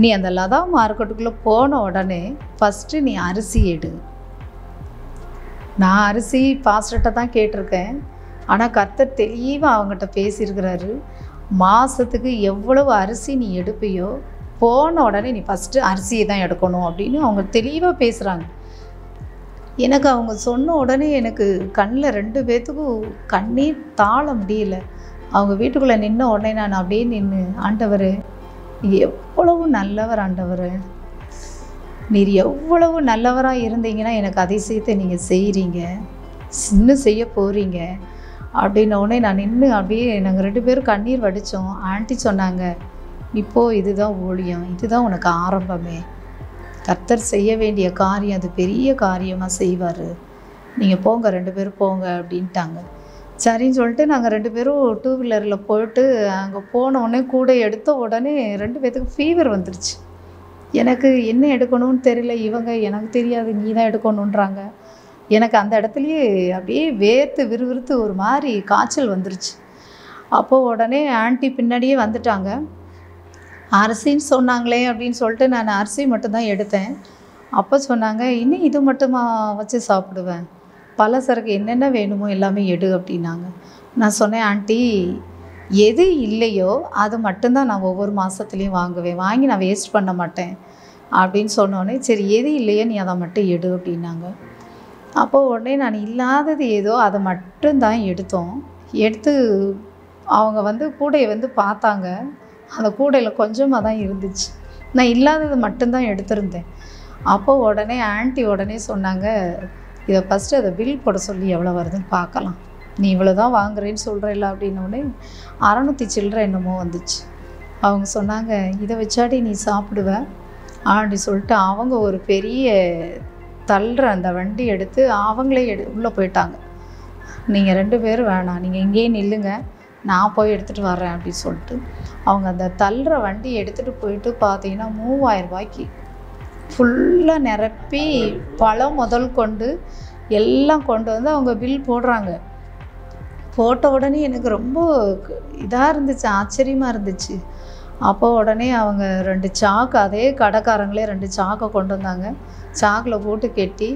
நீ அந்த லதா மார்க்கெட்டுக்குள்ளே போன உடனே ஃபஸ்ட்டு நீ அரிசி எடு. நான் அரிசி பாஸ்டர்கிட்ட தான் கேட்டிருக்கேன். ஆனால் கர்த்தர் தெளிவாக அவங்ககிட்ட பேசியிருக்கிறாரு. மாதத்துக்கு எவ்வளவு அரிசி நீ எடுப்பியோ போன உடனே நீ ஃபஸ்ட்டு அரிசியை தான் எடுக்கணும் அப்படின்னு அவங்க தெளிவாக பேசுகிறாங்க எனக்கு அவங்க சொன்ன உடனே எனக்கு கண்ணில் ரெண்டு பேர்த்துக்கும் கண்ணீர் தாழ முடியல. அவங்க வீட்டுக்குள்ளே நின்ன உடனே நான் அப்படியே நின்று ஆண்டவர் எவ்வளவு நல்லவர் ஆண்டவர். நீர் எவ்வளவு நல்லவராக இருந்தீங்கன்னா எனக்கு அதிசயத்தை நீங்கள் செய்கிறீங்க இன்னும் செய்ய போகிறீங்க அப்படின்ன உடனே நான் நின்று அப்படியே நாங்கள் ரெண்டு பேரும் கண்ணீர் வடித்தோம் ஆண்டி சொன்னாங்க இப்போ இதுதான் ஊழியம் இதுதான் உனக்கு ஆரம்பமே. கர்த்தர் செய்ய வேண்டிய காரியம் அது பெரிய காரியமாக செய்வார். நீங்கள் போங்க ரெண்டு பேரும் போங்க அப்படின்ட்டாங்க. சரின்னு சொல்லிட்டு நாங்கள் ரெண்டு பேரும் டூ வீலரில் போயிட்டு அங்கே போன உடனே கூட எடுத்த உடனே ரெண்டு பேர்த்துக்கு ஃபீவர் வந்துருச்சு. எனக்கு என்ன எடுக்கணும்னு தெரியல இவங்க எனக்கு தெரியாது நீ தான் எடுக்கணுன்றாங்க எனக்கு அந்த இடத்துலையே அப்படியே வேர்த்து விறுவிறுத்து ஒரு மாதிரி காய்ச்சல் வந்துருச்சு. அப்போது உடனே ஆண்டி பின்னாடியே வந்துட்டாங்க. அரிசின்னு சொன்னாங்களே அப்படின்னு சொல்லிட்டு நான் அரிசி மட்டும்தான் எடுத்தேன். அப்போ சொன்னாங்க இன்னும் இது மட்டுமா வச்சு சாப்பிடுவேன் பலசரக்கு என்னென்ன வேணுமோ எல்லாமே எடு அப்படின்னாங்க. நான் சொன்னேன் ஆண்டி எது இல்லையோ அது மட்டும்தான் நான் ஒவ்வொரு மாதத்துலேயும் வாங்குவேன். வாங்கி நான் வேஸ்ட் பண்ண மாட்டேன் அப்படின்னு சொன்னோடனே சரி எது இல்லையோ நீ அதை மட்டும் எடு அப்படின்னாங்க. அப்போது உடனே நான் இல்லாதது ஏதோ அதை மட்டும்தான் எடுத்தோம். எடுத்து அவங்க வந்து கூடையை வந்து பார்த்தாங்க. அந்த கூடையில் கொஞ்சமாக தான் இருந்துச்சு. நான் இல்லாதது மட்டும்தான் எடுத்திருந்தேன். அப்போது உடனே ஆண்டி உடனே சொன்னாங்க இதை ஃபஸ்ட்டு அதை பில் போட சொல்லி எவ்வளோ வருதுன்னு பார்க்கலாம். நீ இவ்வளோ தான் வாங்குறேன்னு சொல்கிறேல்ல அப்படின்னோடனே அறநூற்றி சில்லற என்னமோ வந்துச்சு. அவங்க சொன்னாங்க இதை வச்சாடி நீ சாப்பிடுவ. அப்படி சொல்லிட்டு அவங்க ஒரு பெரிய தள்ளுற அந்த வண்டி எடுத்து அவங்களே எடு உள்ளே போயிட்டாங்க. நீங்கள் ரெண்டு பேரும் வேணாம் நீங்கள் இங்கேயே நில்லுங்க நான் போய் எடுத்துகிட்டு வரேன் அப்படின்னு சொல்லிட்டு அவங்க அந்த தள்ளுற வண்டி எடுத்துகிட்டு போயிட்டு பார்த்தீங்கன்னா மூவாயிரம் ரூபாய்க்கு ஃபுல்லாக நிரப்பி பழம் முதல் கொண்டு எல்லாம் கொண்டு வந்து அவங்க பில் போடுறாங்க. போட்ட உடனே எனக்கு ரொம்ப இதாக இருந்துச்சு ஆச்சரியமாக இருந்துச்சு. அப்போ உடனே அவங்க ரெண்டு சாக்கு அதே கடைக்காரங்களே ரெண்டு சாக்கை கொண்டு வந்தாங்க. சாக்கில் போட்டு கெட்டி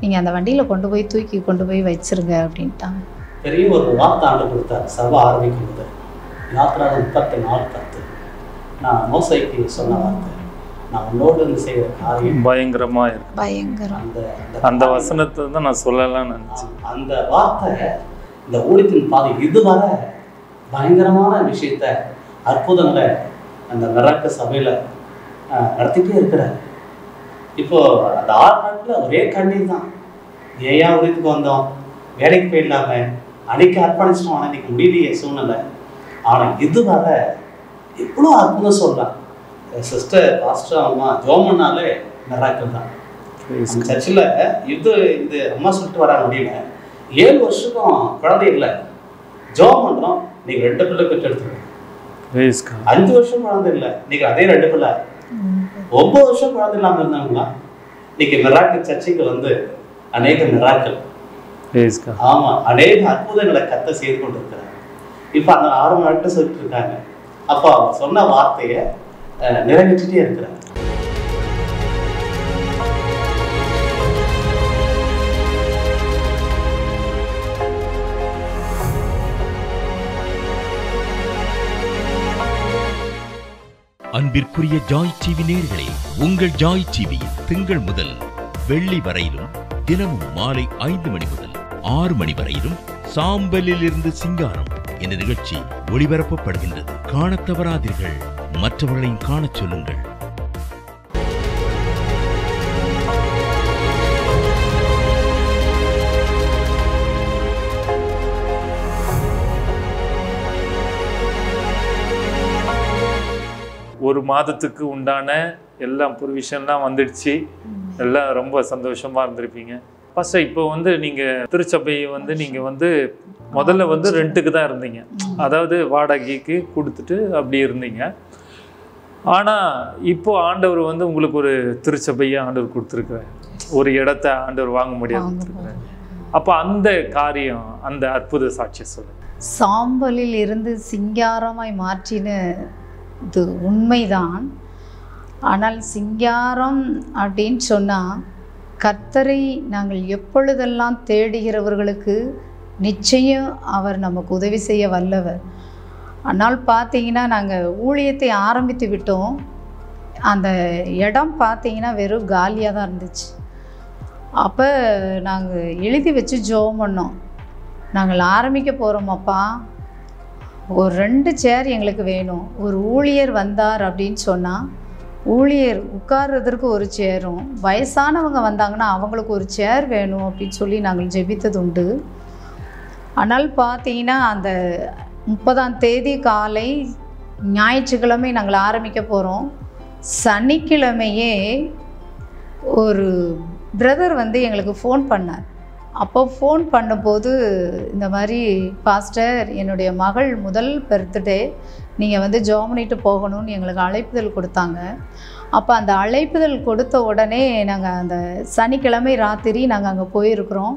நீங்கள் அந்த வண்டியில் கொண்டு போய் தூக்கி கொண்டு போய் வச்சிருங்க அப்படின்ட்டாங்க. பெரிய ஒரு வார்த்தை ஆண்டு கொடுத்தார் சபை ஆரம்பிக்கும் யாத்திராக முப்பத்தி நாலு பத்து. நான் மோசைக்கு சொன்ன வார்த்தை. நான் உன்னோடு இருந்து செய்கிற காரியம். பயங்கரமாக இருக்கு. பயங்கரம். அந்த அந்த வசனத்தை தான் நான் சொல்லலாம்னு நினச்சேன். அந்த வார்த்தை இந்த ஊழியத்தின் பாதை இதுவரை பயங்கரமான விஷயத்த அற்புதங்களை அந்த மிராக்க சபையில் நடத்திட்டே இருக்கிறார். இப்போ அந்த ஆறு நாட்கள் ஒரே கண்ணீர் தான். ஏயா ஊழியத்துக்கு வந்தோம்? வேலைக்கு போயிடலாம? அன்னைக்கு அர்ப்பணிச்சிட்டோம் ஆனால் இன்னைக்கு முடியலையே சூழ்நிலை. ஆனால் இதுவரை இவ்வளோ அற்புதம் சொல்லலாம் சிஸ்டர் பாஸ்டர் அம்மா ஜோமன்னாலே மிராக்கள் தான். சர்ச்சில் இது இது அம்மா சொல்லிட்டு வர முடியல. ஏழு வருஷம் குழந்தை இல்லை. ஜோம் பண்ணுறோம் நீங்கள் ரெண்டு பிள்ளை பெற்று God. அஞ்சு வருஷம் குழந்தை இல்லை. நீங்கள் அதே ரெண்டு பிள்ளை. ஒன்பது வருஷம் குழந்தை இல்லாமல் இருந்தாங்களா? இன்னைக்கு மிராக்கள் சர்ச்சைக்கு வந்து அநேக மிராக்கள். ஆமா அநேக அற்புதங்களை கத்த செய்து கொண்டிருக்கிறாங்க இப்போ அந்த ஆறு நாட்கள் சொல்லிட்டு இருக்காங்க. அப்போ அவங்க சொன்ன வார்த்தையை நிறைவேற்றிட்டே இருக்கிறாங்க அன்பிற்குரிய ஜாய் டிவி நேர்களே உங்கள் ஜாய் டிவி திங்கள் முதல் வெள்ளி வரையிலும் தினமும் மாலை ஐந்து மணி முதல் ஆறு மணி வரையிலும் சாம்பலில் இருந்து சிங்காரம் என்ற நிகழ்ச்சி ஒளிபரப்பப்படுகின்றது. காணத் தவறாதீர்கள். மற்றவர்களையும் காணச் சொல்லுங்கள். ஒரு மாதத்துக்கு உண்டான எல்லாம் ப்ரொவிஷன்லாம் வந்துடுச்சு. எல்லாம் ரொம்ப சந்தோஷமா இருந்திருப்பீங்க. ஃபர்ஸ்ட் இப்போ வந்து நீங்க திருச்சபையை வந்து நீங்க வந்து முதல்ல வந்து ரெண்ட்டுக்கு தான் இருந்தீங்க. அதாவது வாடகைக்கு கொடுத்துட்டு அப்படி இருந்தீங்க. ஆனா இப்போ ஆண்டவர் வந்து உங்களுக்கு ஒரு திருச்சபையை ஆண்டவர் கொடுத்துருக்குறாரு. ஒரு இடத்த ஆண்டவர் வாங்க முடியாது. அப்போ அந்த காரியம் அந்த அற்புத சாட்சியை சொல்லுங்க. சாம்பலில் இருந்து சிங்காரமாய் மாற்றின இது உண்மைதான். ஆனால் சிங்காரம் அப்படின்னு சொன்னால் கர்த்தரை நாங்கள் எப்பொழுதெல்லாம் தேடுகிறவர்களுக்கு நிச்சயம் அவர் நமக்கு உதவி செய்ய வல்லவர். ஆனால் பார்த்தீங்கன்னா நாங்கள் ஊழியத்தை ஆரம்பித்து விட்டோம். அந்த இடம் பார்த்தீங்கன்னா வெறும் காலியாக தான் இருந்துச்சு. அப்போ நாங்கள் எழுதி வச்சு ஜோம் பண்ணோம். நாங்கள் ஆரம்பிக்க போகிறோமப்பா ஒரு ரெண்டு சேர் எங்களுக்கு வேணும். ஒரு ஊழியர் வந்தார் அப்படின்னு சொன்னால் ஊழியர் உட்கார்றதற்கு ஒரு சேரும் வயசானவங்க வந்தாங்கன்னா அவங்களுக்கு ஒரு சேர் வேணும் அப்படின்னு சொல்லி நாங்கள் ஜெபித்தது உண்டு. ஆனால் பார்த்தீங்கன்னா அந்த முப்பதாம் தேதி காலை ஞாயிற்றுக்கிழமை நாங்கள் ஆரம்பிக்க போகிறோம் சனிக்கிழமையே ஒரு பிரதர் வந்து எங்களுக்கு ஃபோன் பண்ணார். அப்போ ஃபோன் பண்ணும்போது இந்த மாதிரி பாஸ்டர் என்னுடைய மகள் முதல் பர்த்டே நீங்கள் வந்து ஜோமனிட்டு போகணும்னு எங்களுக்கு அழைப்புதல் கொடுத்தாங்க. அப்போ அந்த அழைப்புதல் கொடுத்த உடனே நாங்கள் அந்த சனிக்கிழமை ராத்திரி நாங்கள் அங்கே போயிருக்கிறோம்.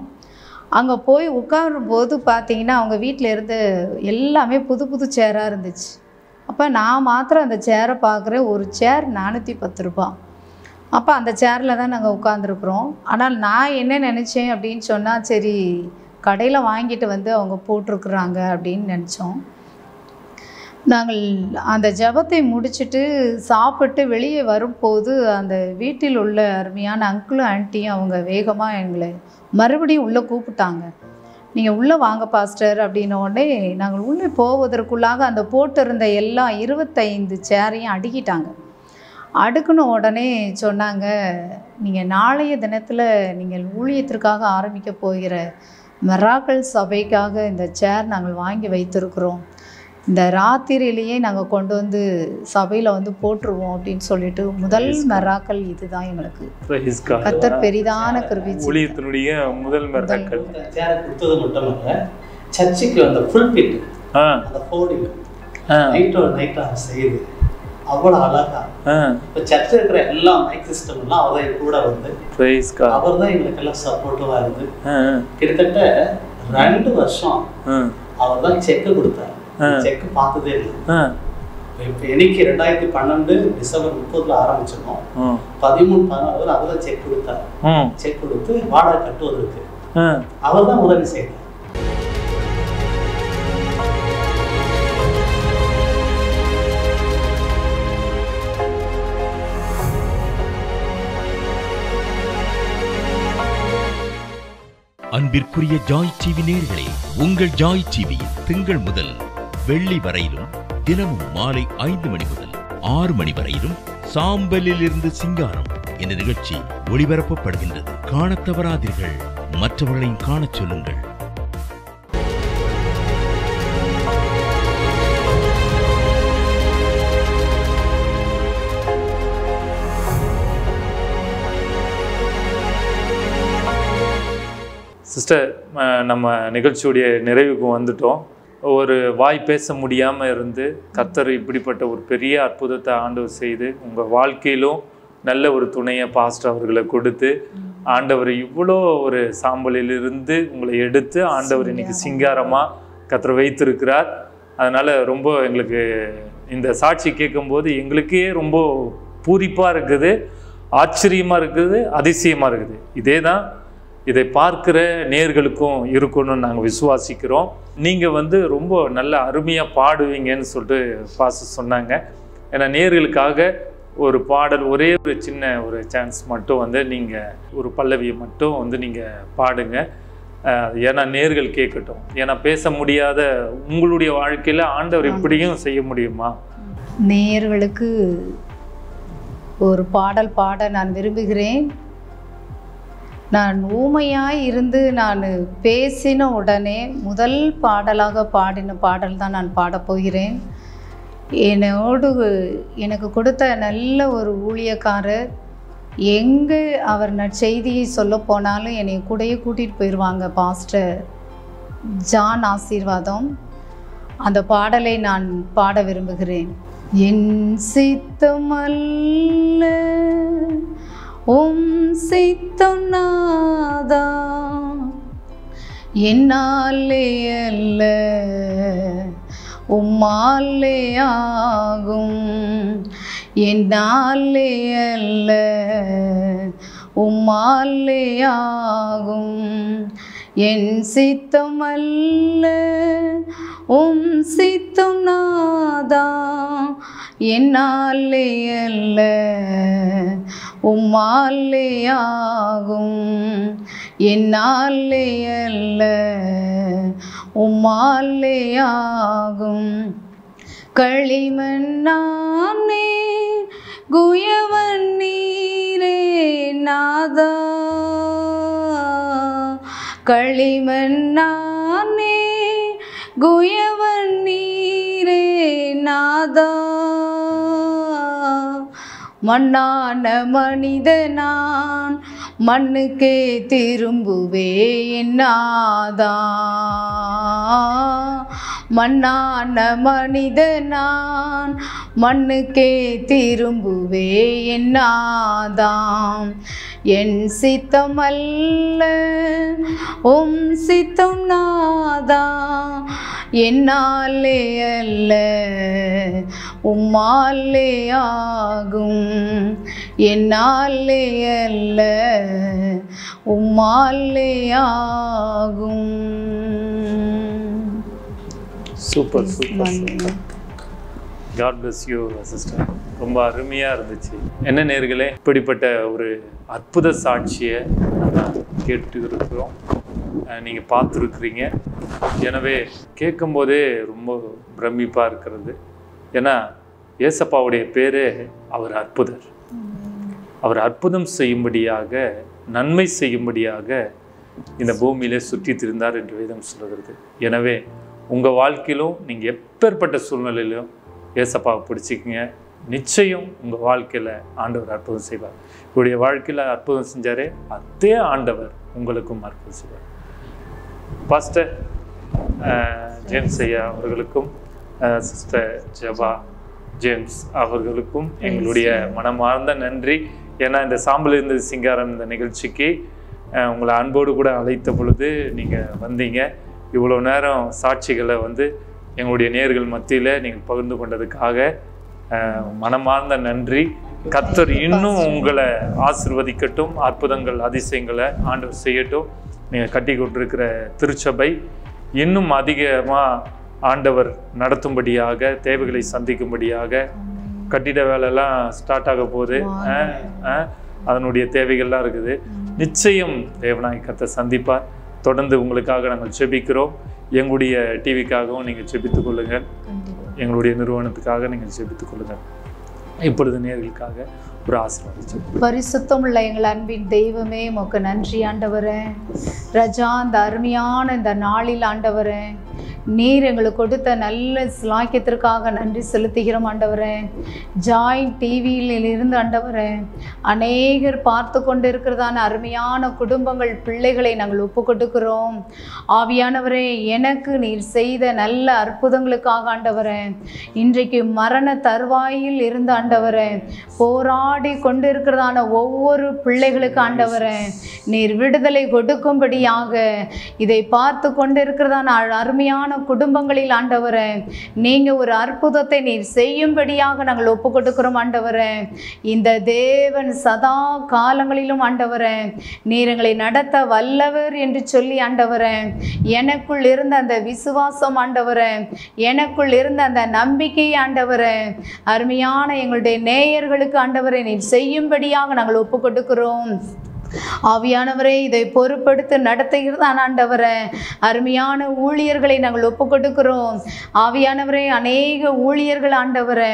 அங்கே போய் உட்காரும்போது பார்த்தீங்கன்னா அவங்க வீட்டில் இருந்து எல்லாமே புது புது சேராக இருந்துச்சு. அப்போ நான் மாத்திரம் அந்த சேரை பார்க்குறேன் ஒரு சேர் நானூற்றி பத்து ரூபா அப்போ அந்த சேரில் தான் நாங்கள் உட்காந்துருக்குறோம் ஆனால் நான் என்ன நினச்சேன் அப்படின்னு சொன்னால் சரி கடையில் வாங்கிட்டு வந்து அவங்க போட்டிருக்குறாங்க அப்படின்னு நினச்சோம். நாங்கள் அந்த ஜெபத்தை முடிச்சுட்டு சாப்பிட்டு வெளியே வரும்போது அந்த வீட்டில் உள்ள அருமையான அங்கிளும் ஆன்ட்டியும் அவங்க வேகமாக எங்களை மறுபடியும் உள்ளே கூப்பிட்டாங்க. நீங்கள் உள்ளே வாங்க பாஸ்டர் அப்படின்ன உடனே நாங்கள் உள்ளே போவதற்குள்ளாக அந்த போட்டிருந்த எல்லா இருபத்தைந்து சேரையும் அடுக்கிட்டாங்க. அடுக்குன உடனே சொன்னாங்க நீங்கள் நாளைய தினத்தில் நீங்கள் ஊழியத்திற்காக ஆரம்பிக்க போகிற மெராக்கள் சபைக்காக இந்த சேர் நாங்கள் வாங்கி வைத்திருக்கிறோம். இந்த ராத்திரியிலேயே நாங்கள் கொண்டு வந்து சபையில் வந்து போட்டுருவோம் அப்படின்னு சொல்லிட்டு முதல் மெராக்கள் இதுதான் எங்களுக்கு. கத்தர் பெரிதான கிருபை. ஊழியத்தினுடைய முதல் மிராக்கள் கொடுத்தது மட்டும் இல்லை சர்ச்சுக்கு அந்த ஃபுல் பிட் ஆ. அந்த ஃபோர்டிங் ஆ. நைட்டோ நைட்டாக செய்யுது அவ்வளோ அழகா. இப்போ சர்ச்சில் இருக்கிற எல்லா மைக் சிஸ்டம் எல்லாம் அவர் கூட வந்து அவர் தான் எங்களுக்கெல்லாம் சப்போர்ட்டிவாக இருந்து ஆ கிட்டத்தட்ட ரெண்டு வருஷம் அவர் தான் செக்கு கொடுத்தார். செக் பார்த்ததே இல்லை. இப்போ எனக்கு ரெண்டாயிரத்தி பன்னெண்டு டிசம்பர் முப்பதுல ஆரம்பிச்சிருந்தோம் ஆ. பதிமூணு பதினாறு அவர் தான் செக் கொடுத்தார் செக் கொடுத்து வாடகை கட்டுவதற்கு. அவர் தான் உதவி செய்தார். அன்பிற்குரிய ஜாய் டிவி நேர்களே உங்கள் ஜாய் டிவியில் திங்கள் முதல் வெள்ளி வரையிலும் தினமும் மாலை ஐந்து மணி முதல் ஆறு மணி வரையிலும் சாம்பலில் இருந்து சிங்காரம் என்ற நிகழ்ச்சி ஒளிபரப்பப்படுகின்றது. காண தவறாதீர்கள். மற்றவர்களையும் காணச் சொல்லுங்கள். சிஸ்டர் நம்ம நிகழ்ச்சியுடைய நிறைவுக்கு வந்துட்டோம். ஒரு வாய் பேச முடியாமல் இருந்து கத்தர் இப்படிப்பட்ட ஒரு பெரிய அற்புதத்தை ஆண்டவர் செய்து உங்கள் வாழ்க்கையிலும் நல்ல ஒரு துணையை பாஸ்டர் அவர்களை கொடுத்து ஆண்டவர் இவ்வளோ ஒரு சாம்பலிலிருந்து உங்களை எடுத்து ஆண்டவர் இன்னைக்கு சிங்காரமாக கத்தர் வைத்திருக்கிறார். அதனால் ரொம்ப எங்களுக்கு இந்த சாட்சி கேட்கும்போது எங்களுக்கே ரொம்ப பூரிப்பாக இருக்குது ஆச்சரியமாக இருக்குது அதிசயமாக இருக்குது. இதே தான் இதை பார்க்கிற நேர்களுக்கும் இருக்கணும்னு நாங்கள் விசுவாசிக்கிறோம். நீங்கள் வந்து ரொம்ப நல்ல அருமையாக பாடுவீங்கன்னு சொல்லிட்டு பாச சொன்னாங்க. ஏன்னா நேர்களுக்காக ஒரு பாடல் ஒரே ஒரு சின்ன ஒரு சான்ஸ் மட்டும் வந்து நீங்கள் ஒரு பல்லவியை மட்டும் வந்து நீங்கள் பாடுங்க. ஏன்னா நேர்கள் கேட்கட்டும். ஏன்னா பேச முடியாத உங்களுடைய வாழ்க்கையில் ஆண்டவர் இப்படியும் செய்ய முடியுமா? நேயர்களுக்கு ஒரு பாடல் பாட நான் விரும்புகிறேன். நான் ஊமையாய் இருந்து நான் பேசின உடனே முதல் பாடலாக பாடின பாடல் தான் நான் பாடப்போகிறேன் என்னோடு எனக்கு கொடுத்த நல்ல ஒரு ஊழியக்காரர் எங்கே அவர் நற்செய்தியை சொல்ல போனாலும் என்னை கூடயே கூட்டிகிட்டு போயிடுவாங்க பாஸ்டர் ஜான் ஆசீர்வாதம். அந்த பாடலை நான் பாட விரும்புகிறேன். என் சித்தமல்ல ஓம் சித்தம் என்னாலே அல்ல உம்மாலே ஆகும். என்னாலே அல்ல உம்மாலே ஆகும். என் சித்தம் அல்ல உம் சித்தம் நாதா என்னாலே அல்ல உம்மாலே ஆகும் என்னாலே அல்ல உம்மாலே ஆகும் களிமண்ணானே குயவன் நீரே நாதா. களிமண்ணானே குயவன் நீரே நாதா. மண்ணான மனிதனான் மண்ணுக்கே திரும்புவே நாதா மண்ணான மனிதனான் மண்ணுக்கே திரும்புவே என்னாதாம் என் சித்தம் அல்ல உம் சித்தம் நாதா? என்னாலே அல்ல உம்மாலே ஆகும். என்னாலே அல்ல உம்மாலே ஆகும். சூப்பர் சூப்பர் நன்றி. காட் bless யூ சிஸ்டர் ரொம்ப அருமையாக இருந்துச்சு. என்ன நேர்களே? இப்படிப்பட்ட ஒரு அற்புத சாட்சியை நம்ம கேட்டு இருக்கிறோம் நீங்கள் பார்த்துருக்குறீங்க. எனவே கேட்கும்போதே ரொம்ப பிரமிப்பாக இருக்கிறது. ஏன்னா ஏசப்பாவுடைய பேரே அவர் அற்புதர். அவர் அற்புதம் செய்யும்படியாக நன்மை செய்யும்படியாக இந்த பூமியிலே சுற்றி திரிந்தார் என்று வேதம் சொல்கிறது எனவே உங்கள் வாழ்க்கையிலும் நீங்கள் எப்பேற்பட்ட சூழ்நிலையிலும் ஏசப்பாவை பிடிச்சிக்கிங்க. நிச்சயம் உங்கள் வாழ்க்கையில் ஆண்டவர் அற்புதம் செய்வார். இவருடைய வாழ்க்கையில் அற்புதம் செஞ்சாரே அதே ஆண்டவர் உங்களுக்கும் அற்புதம் செய்வார். பாஸ்டர் ஜேம்ஸ் ஐயா அவர்களுக்கும் சிஸ்டர் ஜபா ஜேம்ஸ் அவர்களுக்கும் எங்களுடைய மனமார்ந்த நன்றி. ஏன்னா இந்த சாம்பல் இருந்தது சிங்காரம் இந்த நிகழ்ச்சிக்கு உங்களை அன்போடு கூட அழைத்த பொழுது நீங்கள் வந்தீங்க. இவ்வளோ நேரம் சாட்சிகளை வந்து எங்களுடைய நேர்கள் மத்தியில் நீங்கள் பகிர்ந்து கொண்டதுக்காக மனமார்ந்த நன்றி. கத்தர் இன்னும் உங்களை ஆசிர்வதிக்கட்டும் அற்புதங்கள் அதிசயங்களை ஆண்டவர் செய்யட்டும். நீங்கள் கட்டி கொண்டிருக்கிற திருச்சபை இன்னும் அதிகமாக ஆண்டவர் நடத்தும்படியாக தேவைகளை சந்திக்கும்படியாக கட்டிட வேலைலாம் ஸ்டார்ட் ஆக போகுது. அதனுடைய தேவைகள்லாம் இருக்குது. நிச்சயம் தேவனாய் கத்தை சந்திப்பார். தொடர்ந்து உங்களுக்காக நாங்கள் செபிக்கிறோம் எங்களுடைய டிவிக்காகவும் நீங்கள் செபித்துக் கொள்ளுங்கள் எங்களுடைய நிறுவனத்துக்காக நீங்கள் செபித்துக் கொள்ளுங்கள் இப்பொழுது நேர்களுக்காக ஒரு ஆசீர்வாதம் பரிசுத்தமுள்ள எங்கள் அன்பின் தெய்வமே உமக்கு நன்றி ஆண்டவரே. ரஜா இந்த அருமையான இந்த நாளில் ஆண்டவரே. நீர் எங்களுக்கு கொடுத்த நல்ல சிலாக்கியத்திற்காக நன்றி செலுத்துகிறோம் ஆண்டவரே. ஜாய் டிவியில் இருந்து ஆண்டவரே. அநேகர் பார்த்து கொண்டு இருக்கிறதான அருமையான குடும்பங்கள் பிள்ளைகளை நாங்கள் ஒப்பு கொடுக்கிறோம் ஆவியானவரே எனக்கு நீர் செய்த நல்ல அற்புதங்களுக்காக ஆண்டவரே. இன்றைக்கு மரண தருவாயில் இருந்து ஆண்டவரே போராடி கொண்டிருக்கிறதான ஒவ்வொரு பிள்ளைகளுக்கு ஆண்டவரே நீர் விடுதலை கொடுக்கும்படியாக இதை பார்த்து கொண்டிருக்கிறதான அ- அருமையான குடும்பங்களில் ஆண்டவரே நீங்கள் ஒரு அற்புதத்தை நீர் செய்யும்படியாக நாங்கள் ஒப்பு கொடுக்கிறோம் ஆண்டவரே. இந்த தேவன் சதா காலங்களிலும் ஆண்டவரே நீர் எங்களை நடத்த வல்லவர் என்று சொல்லி ஆண்டவரே எனக்குள் இருந்த அந்த விசுவாசம் ஆண்டவரே எனக்குள் இருந்த அந்த நம்பிக்கை ஆண்டவரே அருமையான எங்களுடைய நேயர்களுக்கு ஆண்டவரை நீர் செய்யும்படியாக நாங்கள் ஒப்பு கொடுக்கிறோம் ஆவியானவரே இதை பொறுப்படுத்தி நடத்துகிறதான் ஆண்டவரை. அருமையான ஊழியர்களை நாங்கள் ஒப்பு கொடுக்கிறோம் ஆவியானவரே அநேக ஊழியர்கள் ஆண்டவரை.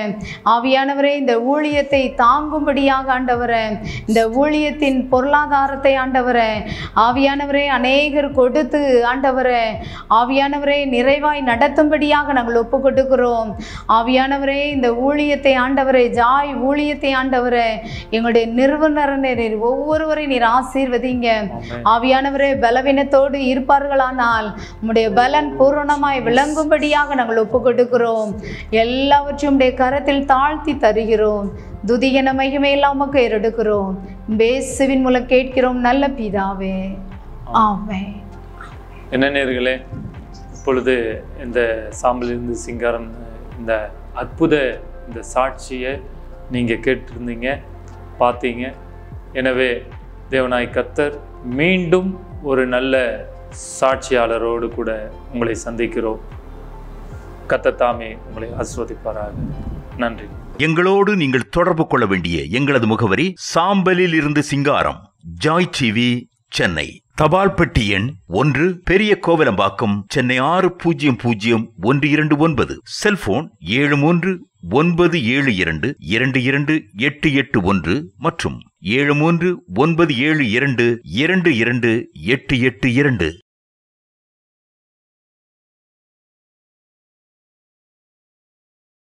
ஆவியானவரே இந்த ஊழியத்தை தாங்கும்படியாக ஆண்டவரை. இந்த ஊழியத்தின் பொருளாதாரத்தை ஆண்டவரை. ஆவியானவரே அநேகர் கொடுத்து ஆண்டவரை. ஆவியானவரே நிறைவாய் நடத்தும்படியாக நாங்கள் ஒப்பு கொடுக்கிறோம் ஆவியானவரே இந்த ஊழியத்தை ஆண்டவரை ஜாய் ஊழியத்தை ஆண்டவரை. எங்களுடைய நிறுவனர் ஒவ்வொருவரை நீர் ஆசீர்வதிங்க. ஆவியானவரே பலவீனத்தோடு இருப்பார்களானால் உம்முடைய பலன் பூரணமாய் விளங்கும்படியாக நாங்கள் ஒப்பு கொடுக்கிறோம் எல்லாவற்றையும் உடைய கரத்தில் தாழ்த்தி தருகிறோம். துதியன மகிமையெல்லாம் உமக்கு ஏறெடுக்கிறோம். பேசுவின் மூலம் கேட்கிறோம் நல்ல பிதாவே. ஆமென். என்ன நேர்களே இப்பொழுது இந்த சாம்பலிருந்து சிங்காரம் இந்த அற்புத இந்த சாட்சியை நீங்கள் கேட்டிருந்தீங்க பார்த்தீங்க. எனவே தேவனாய் கத்தர் மீண்டும் ஒரு நல்ல சாட்சியாளரோடு கூட உங்களை சந்திக்கிறோம். கத்தத்தாமே உங்களை ஆஸ்வதிப்பாராக நன்றி. எங்களோடு நீங்கள் தொடர்பு கொள்ள வேண்டிய எங்களது முகவரி சாம்பலில் இருந்து சிங்காரம் ஜாய் டிவி சென்னை. தபால் பெட்டி எண் ஒன்று பெரிய கோவலம்பாக்கம் சென்னை ஆறு பூஜ்ஜியம் பூஜ்ஜியம் ஒன்று இரண்டு ஒன்பது. செல்போன் ஏழு மூன்று ஒன்பது ஏழு இரண்டு இரண்டு இரண்டு எட்டு எட்டு ஒன்று மற்றும் ஏழு மூன்று ஒன்பது ஏழு இரண்டு இரண்டு இரண்டு எட்டு எட்டு இரண்டு.